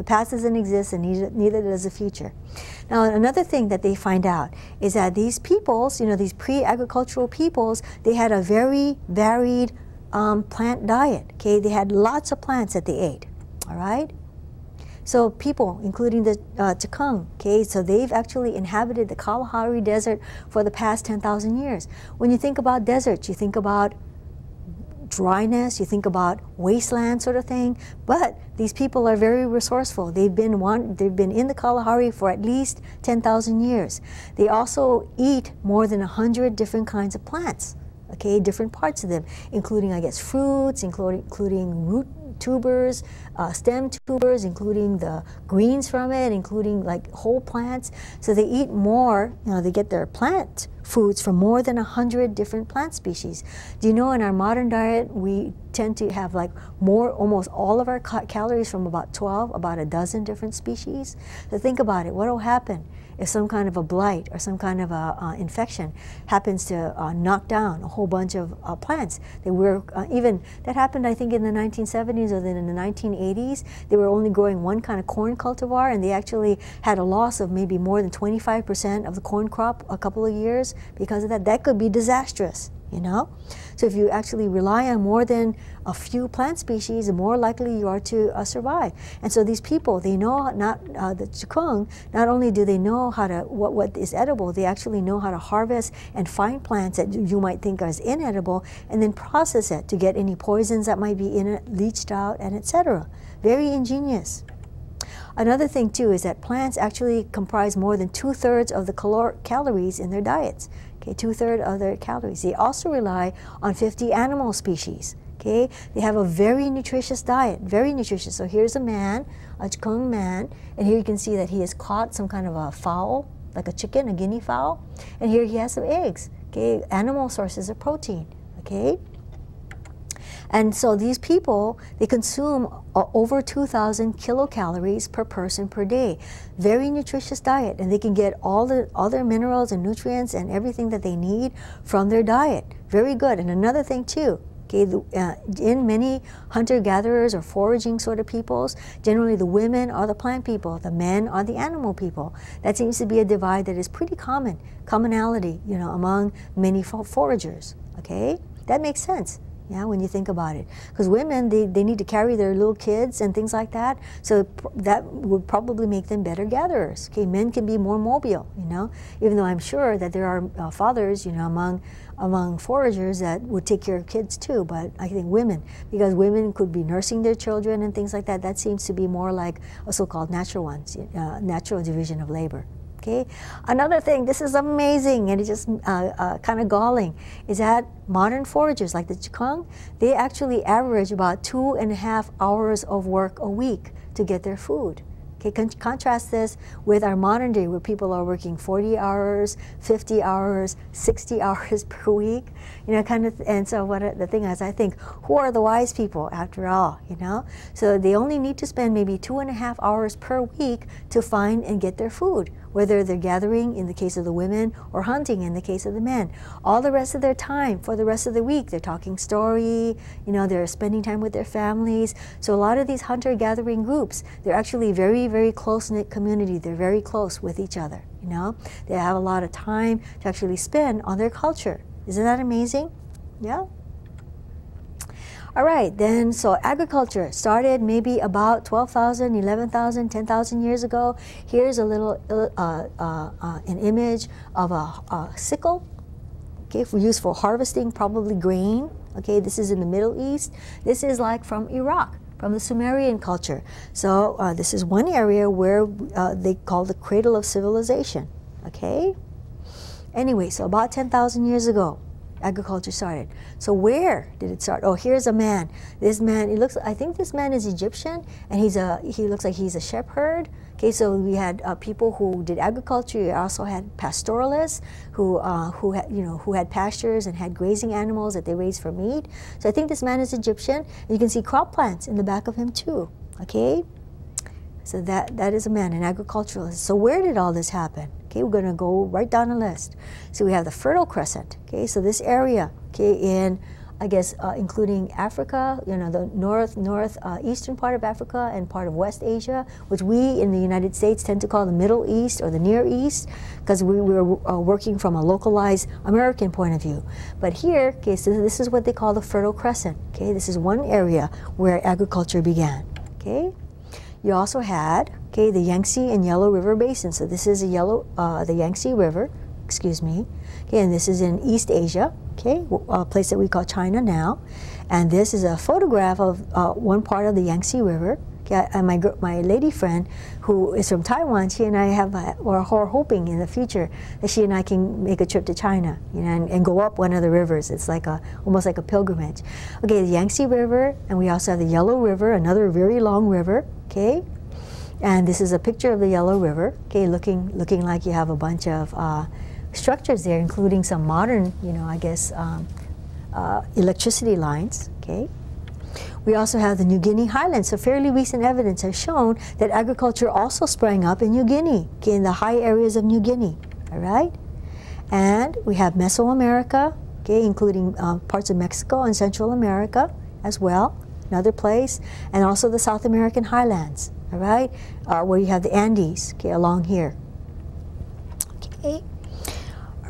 The past doesn't exist and neither, neither does the future. Now, another thing that they find out is that these peoples, you know, these pre-agricultural peoples, they had a very varied um, plant diet, okay? They had lots of plants that they ate, all right? So people, including the uh, okay, so they've actually inhabited the Kalahari Desert for the past 10,000 years. When you think about deserts, you think about dryness, you think about wasteland sort of thing, but these people are very resourceful. They've been one, they've been in the Kalahari for at least 10,000 years. They also eat more than 100 different kinds of plants, okay, different parts of them, including, I guess, fruits, including, including root tubers, uh, stem tubers, including the greens from it, including like whole plants. So they eat more, you know, they get their plant foods from more than 100 different plant species. Do you know in our modern diet, we tend to have like more, almost all of our calories from about 12, about a dozen different species? So think about it, what will happen if some kind of a blight or some kind of a uh, infection happens to uh, knock down a whole bunch of uh, plants. They were uh, even that happened, I think, in the 1970s or then in the 1980s. They were only growing one kind of corn cultivar, and they actually had a loss of maybe more than 25% of the corn crop a couple of years because of that. That could be disastrous you know? So if you actually rely on more than a few plant species, the more likely you are to uh, survive. And so these people, they know not uh, the Tikung, not only do they know how to what, what is edible, they actually know how to harvest and find plants that you might think are inedible and then process it to get any poisons that might be in it leached out and etc. Very ingenious. Another thing too is that plants actually comprise more than two-thirds of the calories in their diets okay, two-thirds of their calories. They also rely on 50 animal species, Okay, they have a very nutritious diet, very nutritious. So here's a man, a Chikung man, and here you can see that he has caught some kind of a fowl, like a chicken, a guinea fowl, and here he has some eggs. Okay, animal sources of protein. Okay, and so these people, they consume uh, over 2,000 kilocalories per person per day. Very nutritious diet, and they can get all the all their minerals and nutrients and everything that they need from their diet. Very good. And another thing too, Okay, the, uh, in many hunter-gatherers or foraging sort of peoples, generally the women are the plant people, the men are the animal people. That seems to be a divide that is pretty common, commonality, you know, among many foragers. Okay, that makes sense yeah, when you think about it. Because women, they, they need to carry their little kids and things like that, so that would probably make them better gatherers. Okay, men can be more mobile, you know, even though I'm sure that there are uh, fathers, you know, among among foragers that would take care of kids too, but I think women, because women could be nursing their children and things like that, that seems to be more like a so-called natural ones, uh, natural division of labor. Okay. Another thing, this is amazing and it's just uh, uh, kind of galling, is that modern foragers like the Chikung, they actually average about two and a half hours of work a week to get their food. Okay, con contrast this with our modern day where people are working 40 hours, 50 hours, 60 hours per week, you know, kind of, and so what the thing is, I think, who are the wise people after all, you know? So they only need to spend maybe two and a half hours per week to find and get their food whether they're gathering in the case of the women or hunting in the case of the men. All the rest of their time, for the rest of the week, they're talking story, you know, they're spending time with their families. So a lot of these hunter-gathering groups, they're actually very, very close-knit community. They're very close with each other, you know. They have a lot of time to actually spend on their culture. Isn't that amazing? Yeah. All right, then, so agriculture started maybe about 12,000, 11,000, 10,000 years ago. Here's a little, uh, uh, uh, an image of a, a sickle, okay, for use for harvesting probably grain. Okay, this is in the Middle East. This is like from Iraq, from the Sumerian culture. So uh, this is one area where uh, they call the cradle of civilization. Okay. Anyway, so about 10,000 years ago, agriculture started. So where did it start? Oh, here's a man. This man, he looks. I think this man is Egyptian, and he's a. He looks like he's a shepherd. Okay, so we had uh, people who did agriculture. We also had pastoralists who uh, who had you know who had pastures and had grazing animals that they raised for meat. So I think this man is Egyptian. You can see crop plants in the back of him too. Okay, so that that is a man, an agriculturalist. So where did all this happen? Okay, we're going to go right down the list. So we have the Fertile Crescent. Okay, so this area, okay, in I guess uh, including Africa, you know, the north, north, uh, eastern part of Africa and part of West Asia, which we in the United States tend to call the Middle East or the Near East, because we were uh, working from a localized American point of view. But here, okay, so this is what they call the Fertile Crescent. Okay, this is one area where agriculture began. Okay, you also had okay, the Yangtze and Yellow River Basin. So this is a yellow, uh, the Yangtze River, excuse me. Okay, and this is in East Asia, okay, a place that we call China now. And this is a photograph of uh, one part of the Yangtze River. And my, my lady friend, who is from Taiwan, she and I have, uh, we're hoping in the future that she and I can make a trip to China, you know, and, and go up one of the rivers. It's like a, almost like a pilgrimage. Okay, the Yangtze River, and we also have the Yellow River, another very long river, okay? And this is a picture of the Yellow River, okay, looking, looking like you have a bunch of uh, structures there, including some modern, you know, I guess, um, uh, electricity lines, okay. We also have the New Guinea highlands, so fairly recent evidence has shown that agriculture also sprang up in New Guinea, in the high areas of New Guinea, all right? And we have Mesoamerica, okay, including uh, parts of Mexico and Central America as well, another place, and also the South American highlands, all right, uh, where you have the Andes, okay, along here. Okay.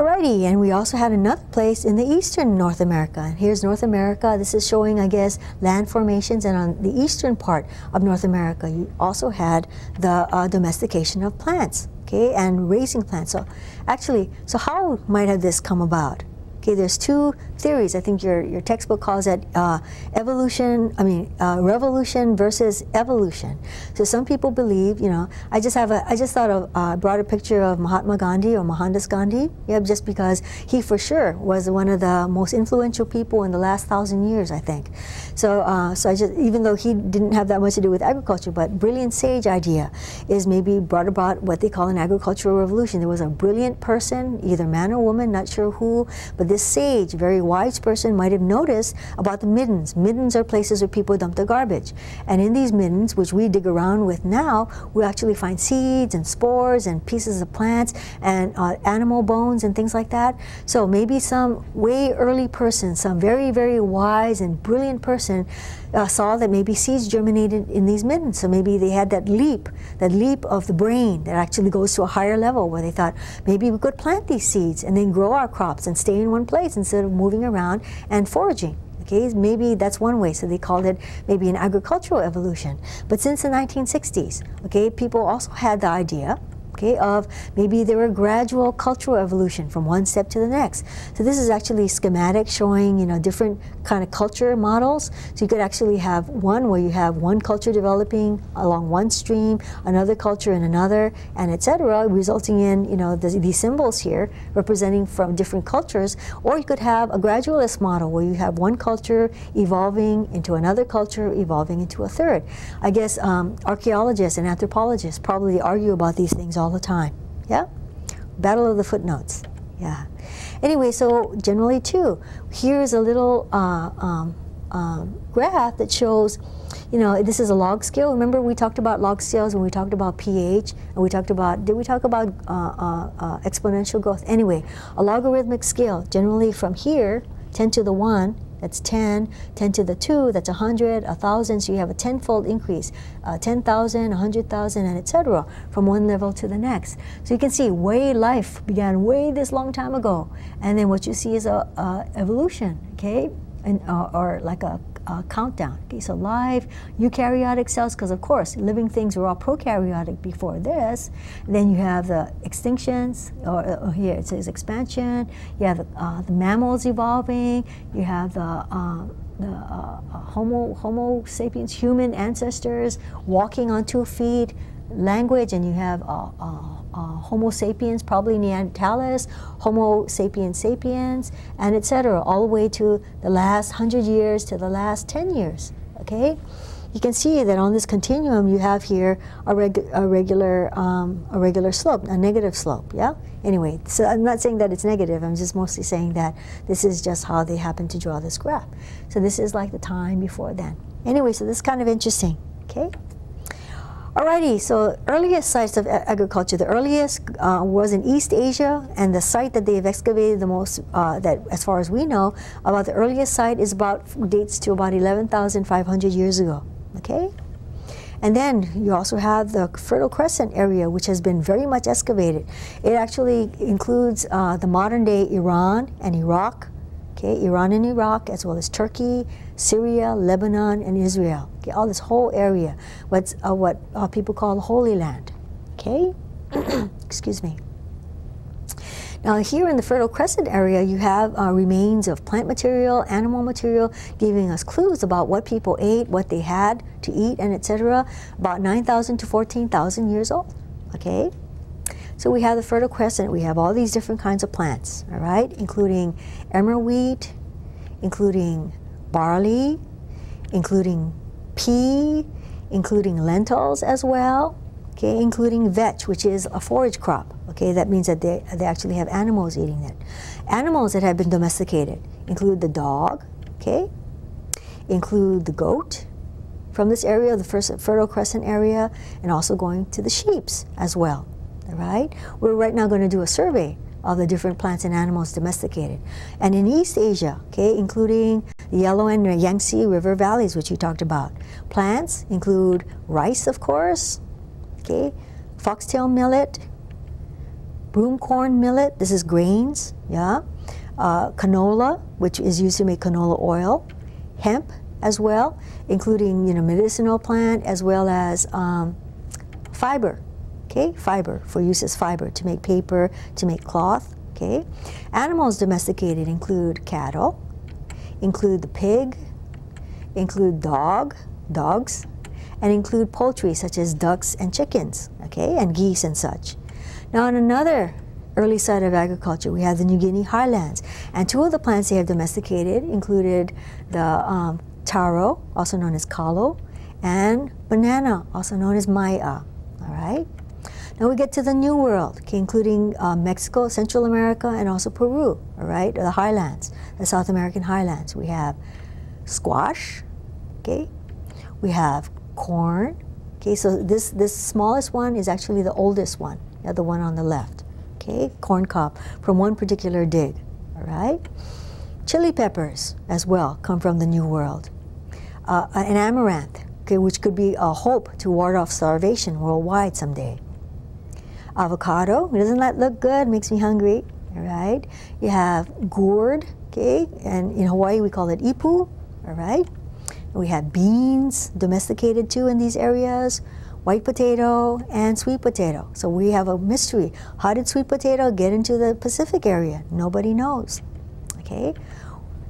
Alrighty, and we also had another place in the eastern North America. Here's North America. This is showing, I guess, land formations. And on the eastern part of North America, you also had the uh, domestication of plants, okay, and raising plants. So actually, so how might have this come about? Okay, there's two theories. I think your, your textbook calls it uh, evolution, I mean, uh, revolution versus evolution. So some people believe, you know, I just have a, I just thought of, uh, brought a picture of Mahatma Gandhi or Mohandas Gandhi, yeah, just because he for sure was one of the most influential people in the last thousand years, I think. So, uh, so I just, even though he didn't have that much to do with agriculture, but brilliant sage idea is maybe brought about what they call an agricultural revolution. There was a brilliant person, either man or woman, not sure who, but this sage, very wise person, might have noticed about the middens. Middens are places where people dump their garbage. And in these middens, which we dig around with now, we actually find seeds and spores and pieces of plants and uh, animal bones and things like that. So maybe some way early person, some very, very wise and brilliant person person uh, saw that maybe seeds germinated in these middens. So maybe they had that leap, that leap of the brain that actually goes to a higher level where they thought maybe we could plant these seeds and then grow our crops and stay in one place instead of moving around and foraging. Okay, maybe that's one way. So they called it maybe an agricultural evolution. But since the 1960s, okay, people also had the idea okay, of maybe there were gradual cultural evolution from one step to the next. So this is actually schematic showing, you know, different kind of culture models. So you could actually have one where you have one culture developing along one stream, another culture in another, and etc., resulting in, you know, the, these symbols here representing from different cultures. Or you could have a gradualist model where you have one culture evolving into another culture, evolving into a third. I guess um, archaeologists and anthropologists probably argue about these things all all the time. Yeah? Battle of the footnotes. Yeah. Anyway, so generally too, here's a little uh, um, um, graph that shows, you know, this is a log scale. Remember we talked about log scales when we talked about pH and we talked about, did we talk about uh, uh, uh exponential growth? Anyway, a logarithmic scale, generally from here, 10 to the 1, that's 10, 10 to the 2, that's 100, 1,000, so you have a tenfold increase, uh, 10,000, 100,000, and etc. from one level to the next. So you can see way life began way this long time ago, and then what you see is a, a evolution, okay, and, uh, or like a uh, countdown. Okay, so live eukaryotic cells, because of course living things were all prokaryotic before this. Then you have the extinctions, or, or uh, here it says expansion. You have the, uh, the mammals evolving. You have the uh, the uh, uh, Homo Homo sapiens, human ancestors walking on two feet, language, and you have uh, Homo sapiens, probably Neanderthalis, Homo sapiens sapiens, and etc., all the way to the last 100 years to the last 10 years, okay? You can see that on this continuum you have here a, reg a regular, um, a regular slope, a negative slope, yeah? Anyway, so I'm not saying that it's negative, I'm just mostly saying that this is just how they happen to draw this graph. So this is like the time before then. Anyway, so this is kind of interesting, okay? Alrighty, so earliest sites of agriculture, the earliest uh, was in East Asia, and the site that they've excavated the most, uh, that as far as we know, about the earliest site is about, dates to about 11,500 years ago, okay? And then you also have the Fertile Crescent area, which has been very much excavated. It actually includes uh, the modern day Iran and Iraq, okay, Iran and Iraq, as well as Turkey, Syria, Lebanon, and Israel. Okay, all this whole area, what's uh, what uh, people call the Holy Land. Okay, excuse me. Now here in the Fertile Crescent area, you have uh, remains of plant material, animal material, giving us clues about what people ate, what they had to eat, and etc. About 9,000 to 14,000 years old. Okay. So we have the Fertile Crescent. We have all these different kinds of plants, all right, including emmer wheat, including barley, including pea, including lentils as well, okay, including vetch, which is a forage crop. Okay, that means that they, they actually have animals eating it. Animals that have been domesticated include the dog, okay, include the goat from this area, the first Fertile Crescent area, and also going to the sheeps as well. All right, we're right now going to do a survey of the different plants and animals domesticated. And in East Asia, okay, including the Yellow and Yangtze River valleys, which you talked about. Plants include rice, of course, okay, foxtail millet, broomcorn millet, this is grains, yeah, uh, canola, which is used to make canola oil, hemp as well, including, you know, medicinal plant as well as um, fiber, okay, fiber, for use as fiber to make paper, to make cloth, Okay, animals domesticated include cattle, include the pig, include dog, dogs, and include poultry such as ducks and chickens, okay, and geese and such. Now, on another early side of agriculture, we have the New Guinea highlands, and two of the plants they have domesticated included the um, taro, also known as kalo, and banana, also known as mai'a. All right. Now we get to the New World, including uh, Mexico, Central America, and also Peru. All right, the highlands, the South American highlands. We have squash, okay. We have corn. Okay, so this, this smallest one is actually the oldest one, the one on the left. Okay, corn cob from one particular dig. All right. Chili peppers as well come from the New World. Uh, an amaranth, okay, which could be a hope to ward off starvation worldwide someday. Avocado, doesn't that look good? Makes me hungry. All right. You have gourd, okay, and in Hawaii we call it ipu. All right. We have beans, domesticated too in these areas, white potato, and sweet potato. So we have a mystery. How did sweet potato get into the Pacific area? Nobody knows. Okay.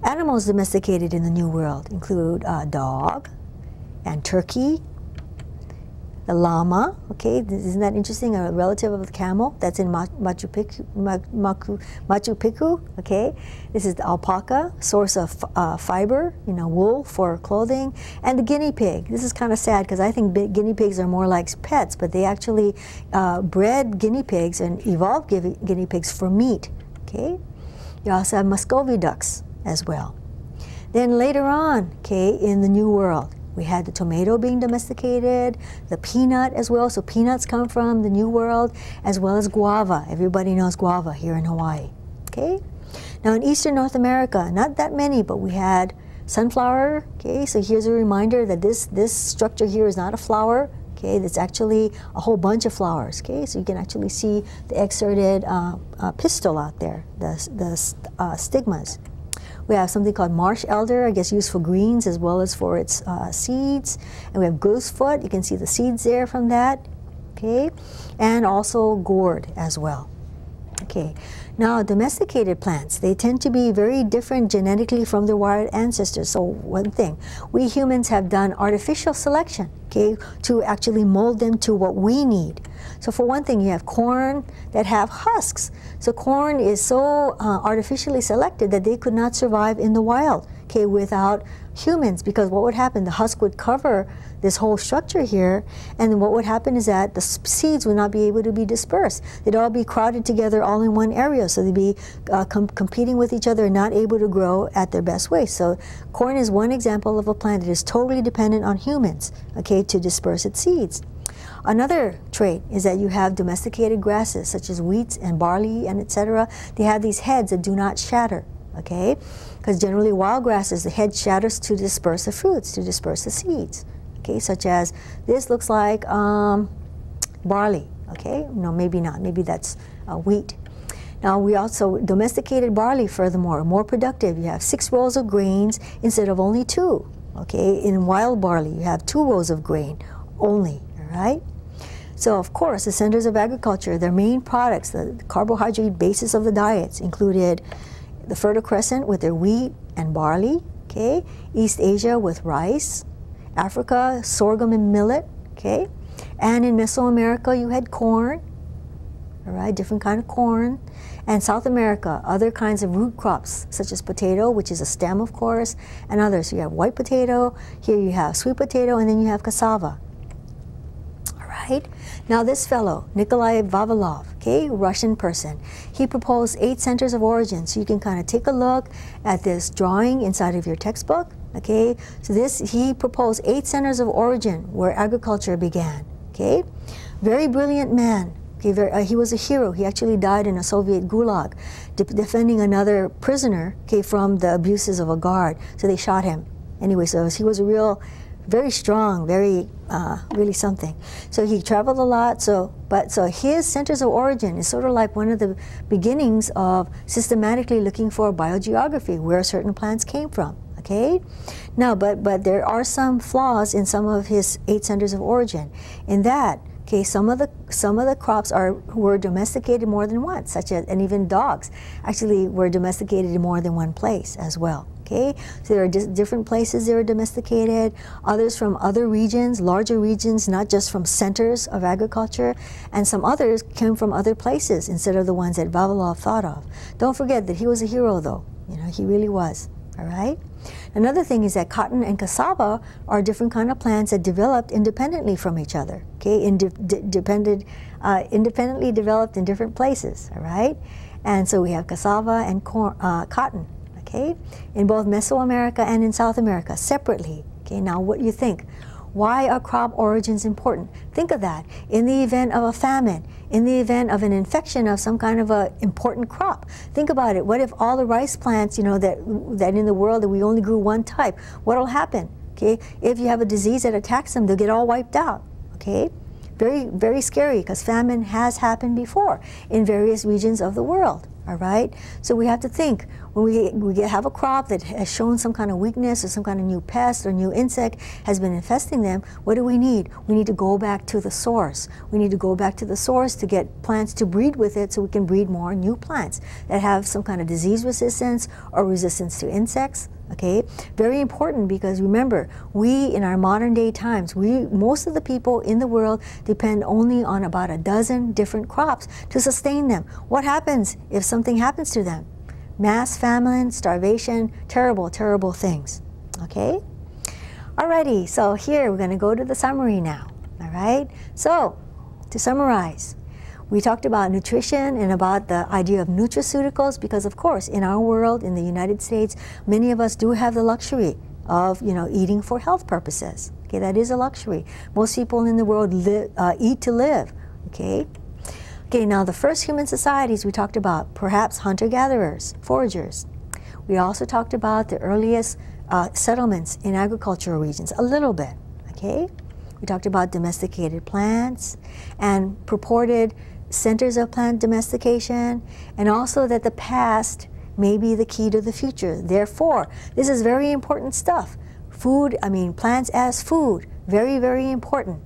Animals domesticated in the New World include a dog and turkey the llama, okay, isn't that interesting? A relative of the camel that's in Machu Picchu, Machu Picchu, okay. This is the alpaca, source of uh, fiber, you know, wool for clothing, and the guinea pig. This is kind of sad because I think guinea pigs are more like pets, but they actually uh, bred guinea pigs and evolved guinea pigs for meat, okay. You also have Muscovy ducks as well. Then later on, okay, in the New World, we had the tomato being domesticated, the peanut as well. So peanuts come from the New World, as well as guava. Everybody knows guava here in Hawaii. Okay. Now in Eastern North America, not that many, but we had sunflower. Okay. So here's a reminder that this this structure here is not a flower. Okay, it's actually a whole bunch of flowers. Okay, so you can actually see the exserted uh, uh, pistil out there, the, the uh, stigmas. We have something called marsh elder, I guess used for greens as well as for its uh, seeds. And we have goosefoot, you can see the seeds there from that. Okay, and also gourd as well. Okay, now domesticated plants, they tend to be very different genetically from their wild ancestors. So one thing, we humans have done artificial selection, okay, to actually mold them to what we need. So for one thing, you have corn that have husks. So corn is so uh, artificially selected that they could not survive in the wild, okay, without humans because what would happen, the husk would cover this whole structure here, and what would happen is that the seeds would not be able to be dispersed. They'd all be crowded together all in one area, so they'd be uh, com competing with each other and not able to grow at their best way. So corn is one example of a plant that is totally dependent on humans, okay, to disperse its seeds. Another trait is that you have domesticated grasses such as wheat and barley and etc. They have these heads that do not shatter, okay? Because generally wild grasses, the head shatters to disperse the fruits, to disperse the seeds, okay? Such as this looks like um, barley, okay? No, maybe not. Maybe that's uh, wheat. Now we also domesticated barley furthermore, more productive. You have six rows of grains instead of only two. Okay, in wild barley you have two rows of grain only, all right? So of course, the centers of agriculture, their main products, the carbohydrate basis of the diets included the Fertile Crescent with their wheat and barley, okay? East Asia with rice, Africa, sorghum and millet, okay? And in Mesoamerica, you had corn, all right, different kind of corn. And South America, other kinds of root crops, such as potato, which is a stem, of course, and others. You have white potato, here you have sweet potato, and then you have cassava right? Now this fellow, Nikolai Vavilov, okay, Russian person, he proposed eight centers of origin. So you can kind of take a look at this drawing inside of your textbook, okay? So this, he proposed eight centers of origin where agriculture began, okay? Very brilliant man. Okay, very, uh, he was a hero. He actually died in a Soviet gulag de defending another prisoner okay, from the abuses of a guard. So they shot him. Anyway, so he was a real very strong, very uh, really something. So he traveled a lot. So, but so his centers of origin is sort of like one of the beginnings of systematically looking for biogeography, where certain plants came from. Okay, now, but but there are some flaws in some of his eight centers of origin. In that, Okay, some of the some of the crops are were domesticated more than once, such as and even dogs actually were domesticated in more than one place as well. Okay, so there are different places they were domesticated. Others from other regions, larger regions, not just from centers of agriculture, and some others came from other places instead of the ones that Vavilov thought of. Don't forget that he was a hero, though. You know, he really was. All right. Another thing is that cotton and cassava are different kind of plants that developed independently from each other. Okay, uh, independently developed in different places. All right, and so we have cassava and uh, cotton. Okay, in both Mesoamerica and in South America separately. Okay, now what do you think? Why are crop origins important? Think of that. In the event of a famine, in the event of an infection of some kind of a important crop, think about it. What if all the rice plants, you know, that, that in the world that we only grew one type, what'll happen? Okay, if you have a disease that attacks them, they'll get all wiped out. Okay, very, very scary because famine has happened before in various regions of the world all right? So we have to think, when we, we have a crop that has shown some kind of weakness or some kind of new pest or new insect has been infesting them, what do we need? We need to go back to the source. We need to go back to the source to get plants to breed with it so we can breed more new plants that have some kind of disease resistance or resistance to insects, okay very important because remember we in our modern day times we most of the people in the world depend only on about a dozen different crops to sustain them what happens if something happens to them mass famine starvation terrible terrible things okay alrighty so here we're going to go to the summary now all right so to summarize we talked about nutrition and about the idea of nutraceuticals because, of course, in our world, in the United States, many of us do have the luxury of, you know, eating for health purposes. Okay, that is a luxury. Most people in the world uh, eat to live. Okay. Okay, now the first human societies we talked about, perhaps hunter-gatherers, foragers. We also talked about the earliest uh, settlements in agricultural regions, a little bit, okay? We talked about domesticated plants and purported centers of plant domestication, and also that the past may be the key to the future. Therefore, this is very important stuff. Food, I mean, plants as food, very, very important.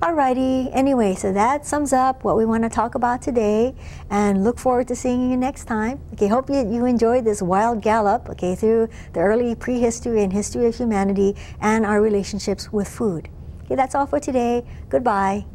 Alrighty, anyway, so that sums up what we want to talk about today and look forward to seeing you next time. Okay, hope you, you enjoyed this wild gallop, okay, through the early prehistory and history of humanity and our relationships with food. Okay, that's all for today. Goodbye.